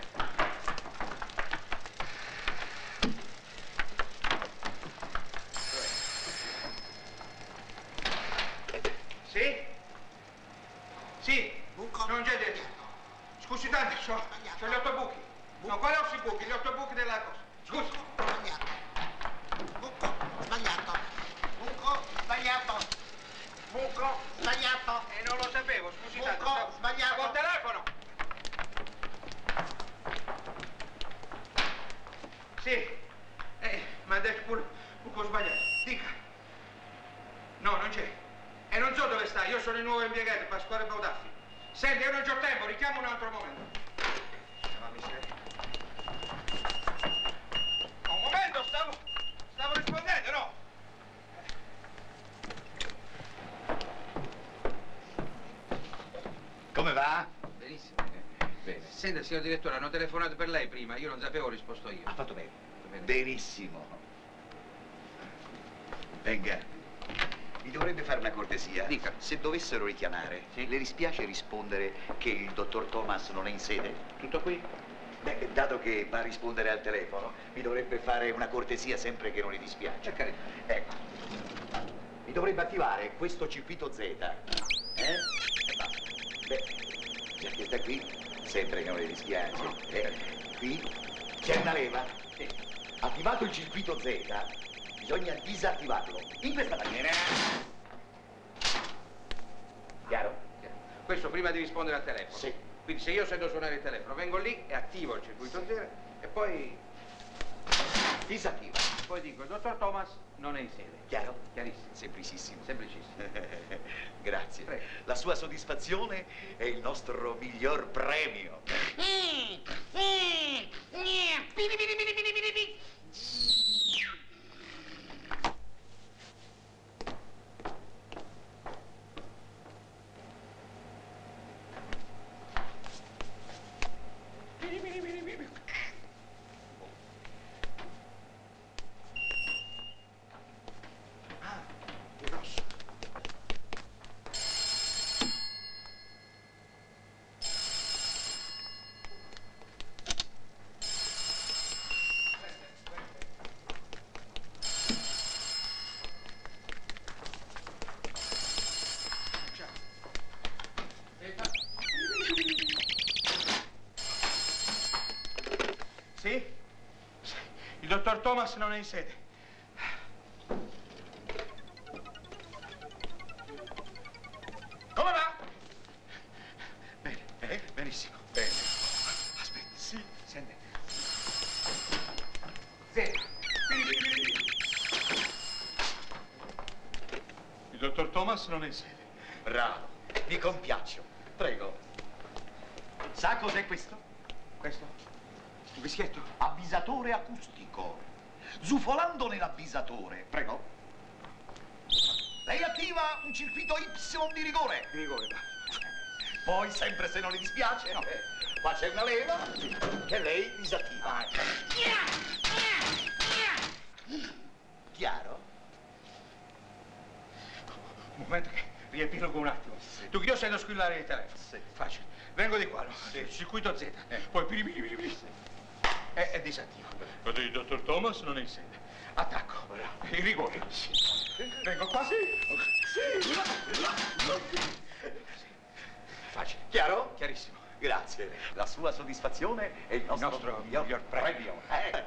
Sì? Sì? Non c'è detto. Scusi tanto, c'ho, c'ho gli otto buchi. No, quali otto buchi? Gli otto buchi della cosa. Scusi. Sbagliato. Buco, sbagliato. Buco, sbagliato. E non lo sapevo, scusi tanto. Buco, stavo- sbagliato. stavo al telefono. Sì. Eh, ma ha detto pure buco sbagliato. Dica. No, non c'è. E non so dove sta, io sono il nuovo impiegato, Pasquale Baudaffi. Senti, io non c'ho tempo, richiamo un altro momento. Ma miseria. Un momento, stavo, stavo rispondendo, no? Come va? Benissimo. eh, Bene. Senta, signor direttore, hanno telefonato per lei prima, io non sapevo, ho risposto io. Ha fatto bene. bene. Benissimo. Venga. Mi dovrebbe fare una cortesia. Dica. Se dovessero richiamare, le dispiace rispondere che il dottor Thomas non è in sede? Tutto qui? Beh, dato che va a rispondere al telefono, mi dovrebbe fare una cortesia sempre che non gli dispiace. Per. Ecco. Mi dovrebbe attivare questo circuito Z. Eh? E basta. Beh, già che sta qui, sempre che non le dispiace. Eh, qui c'è una leva. Attivato il circuito Z, bisogna disattivarlo. In questa maniera. Chiaro? Questo prima di rispondere al telefono. Sì. Quindi se io sento suonare il telefono, vengo lì e attivo il circuito zero e poi, Disattiva. poi dico, il dottor Thomas non è in sede. Chiaro? Chiarissimo. Semplicissimo. Semplicissimo. Grazie. Prego. La sua soddisfazione è il nostro miglior premio. Dottor Thomas non è in sede. Come va? Bene, bene, benissimo, bene. Aspetta, sì, sente. Zeta. Il dottor Thomas non è in sede. Bravo, mi compiaccio. Prego. Sa cos'è questo? Questo? Un fischietto? Avvisatore acustico. Zufolando nell'avvisatore. Prego. Lei attiva un circuito Y di rigore. Di rigore, va. Poi, sempre se non le dispiace, no, eh, qua c'è una leva che lei disattiva. Chiaro? Un momento che riepilogo un attimo. Tu io sento squillare il telefono. Sì. Facile. Vengo di qua, no? Circuito Z. Poi piri piri piri piri. E, e disattivo. Guarda, il dottor Thomas non è in sede. Attacco. Il rigore. Vengo qua. Sì. Facile. Chiaro? Chiarissimo. Grazie. La sua soddisfazione è il nostro, nostro miglior premio. Eh.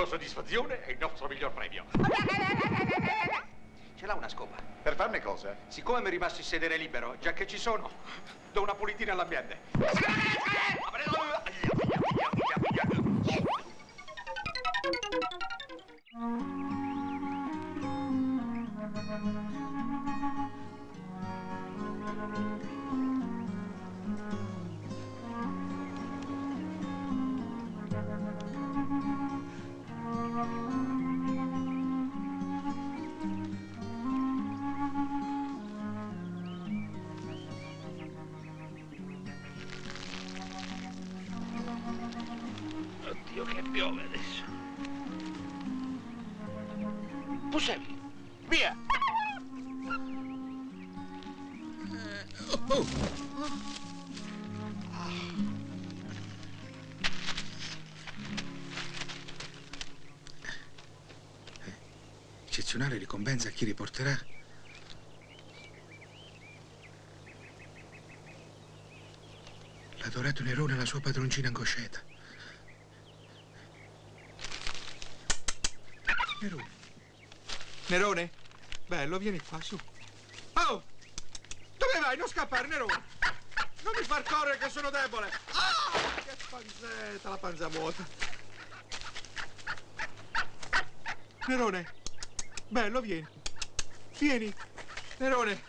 Sua soddisfazione è il nostro miglior premio. Ce l'ha una scopa. Per farne cosa? Siccome mi rimasti il sedere libero, già che ci sono, do una pulitina all'ambiente. A chi riporterà. L'adorato Nerone la sua padroncina Angosceta. Nerone. Nerone? Bello, vieni qua, su. Oh! Dove vai? Non scappare, Nerone! Non mi far correre che sono debole! Ah! Che panzetta, la panza vuota. Nerone! Bello, vieni. Vieni. Nerone.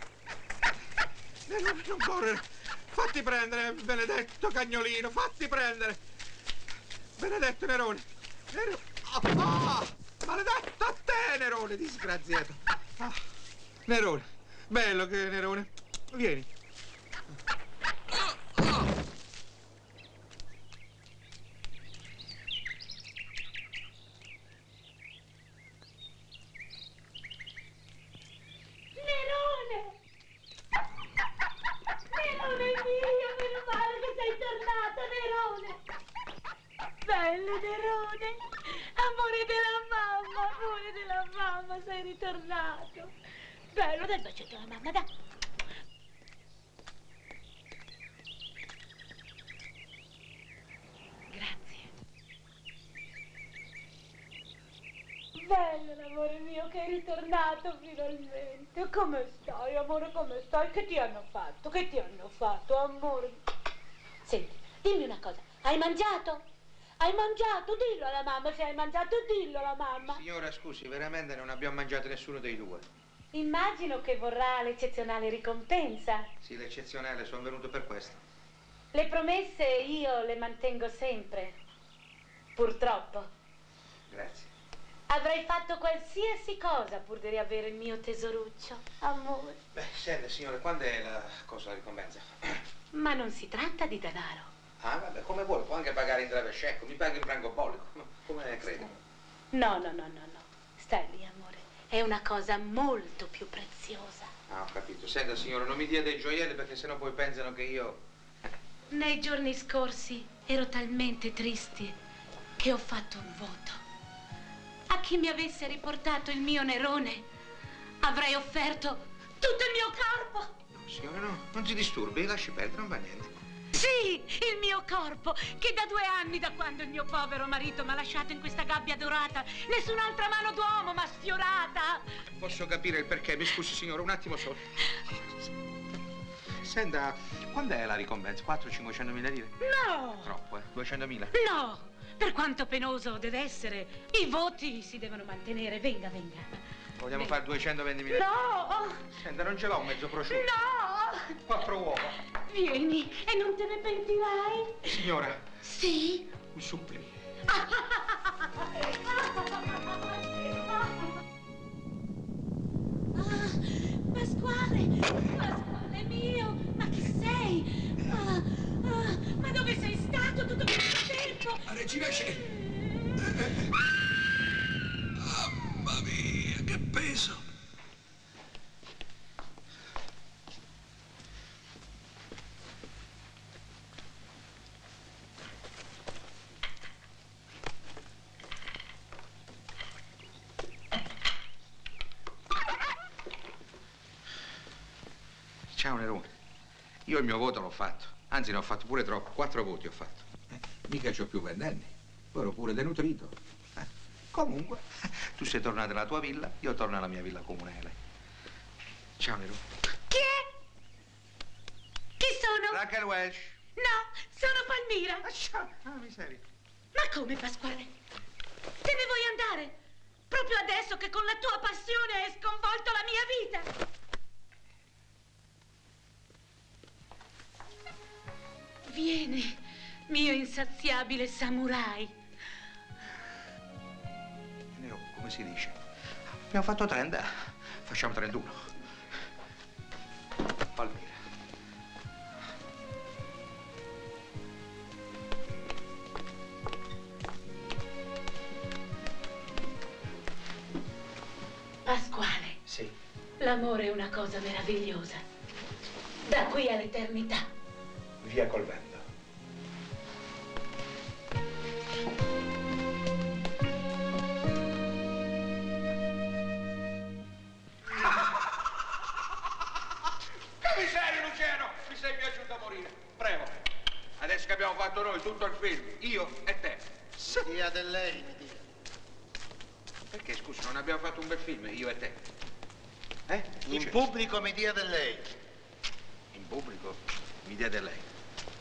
Nerone, non correre. Fatti prendere, benedetto cagnolino, fatti prendere. Benedetto Nerone. Nerone. Ah! Maledetto a te, Nerone, disgraziato. Ah, Nerone, bello che Nerone. Vieni. Nerone! Nerone mio, meno male che sei tornato, Nerone! Bello, Nerone! Amore della mamma, amore della mamma, sei ritornato! Bello, dai il bacetto alla mamma, dai! Bello l'amore mio che è ritornato finalmente. Come stai, amore, come stai? Che ti hanno fatto? Che ti hanno fatto, amore? Senti, dimmi una cosa. Hai mangiato? Hai mangiato? Dillo alla mamma se hai mangiato, dillo alla mamma. Signora, scusi, veramente non abbiamo mangiato nessuno dei due. Immagino che vorrà l'eccezionale ricompensa. Sì, l'eccezionale, sono venuto per questo. Le promesse io le mantengo sempre. Purtroppo. Grazie. Avrei fatto qualsiasi cosa pur di riavere il mio tesoruccio, amore. Beh, senta, signore, quando è la cosa la ricompensa? Ma non si tratta di denaro. Ah, vabbè, come vuole, può anche pagare in dravescecco, mi paghi in francobollico. Ma Come crede? No, no, no, no, no. Stai lì, amore. È una cosa molto più preziosa. Ah, ho capito. Senta, signore, non mi dia dei gioielli perché sennò poi pensano che io... Nei giorni scorsi ero talmente triste che ho fatto un voto. A chi mi avesse riportato il mio Nerone avrei offerto tutto il mio corpo. Signore, no, non si disturbi, lasci perdere, non va niente. Sì, il mio corpo, che da due anni, da quando il mio povero marito mi ha lasciato in questa gabbia dorata, nessun'altra mano d'uomo m'ha sfiorata. Posso capire il perché, mi scusi, signore, un attimo solo. Senta, quando è la ricompensa? 400-500 mila lire? No, Troppo, eh? 200 mila? no, per quanto penoso deve essere, i voti si devono mantenere. Venga, venga. Vogliamo fare 220 mila? No, Senta, non ce l'ho un mezzo prosciutto. no, Quattro uova. vieni e non te ne pentirai. Signora, Sì. mi suppli. Ah, Pasquale, Pasquale mio, ma chi sei? Ah, ah, ma dove sei stato tutto questo tempo? Regina Sce... Mamma mia, che peso! Ciao Nerone. Io il mio voto l'ho fatto. Anzi, ne ho fatto pure troppo. Quattro voti ho fatto. Eh, mica c'ho più ventenni. Poi ero pure denutrito. Comunque, tu sei tornato nella tua villa, io torno alla mia villa comunale. Ciao Nerone. Chi è? Chi sono? Raquel Welsh. No, sono Palmira. Ah, miseria. Ma come, Pasquale? Te ne vuoi andare? Proprio adesso che con la tua passione hai sconvolto la mia vita? Vieni, mio insaziabile samurai. Si dice? Abbiamo fatto 30, facciamo 31. Palmira. Pasquale, Sì. l'amore è una cosa meravigliosa. Da qui all'eternità. Via col vento. Un bel film, io e te? Eh? In pubblico mi dia del lei. In pubblico? Mi dia del lei.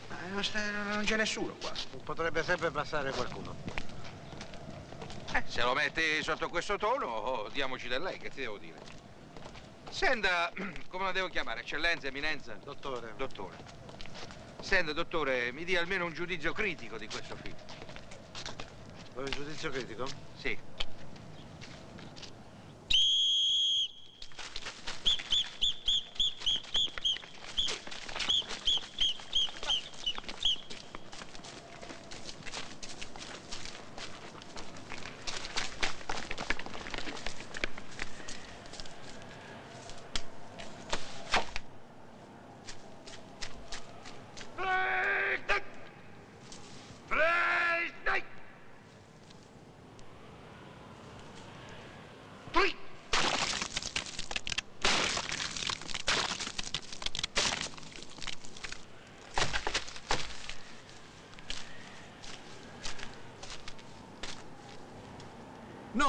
Ma non, sta- non c'è nessuno qua. Potrebbe sempre passare qualcuno. Eh, se lo metti sotto questo tono, oh, diamoci del lei, che ti devo dire? Senta, come la devo chiamare? Eccellenza, eminenza? Dottore. Dottore. Senta, dottore, mi dia almeno un giudizio critico di questo film. Vuoi un giudizio critico? Sì.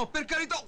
Per carità!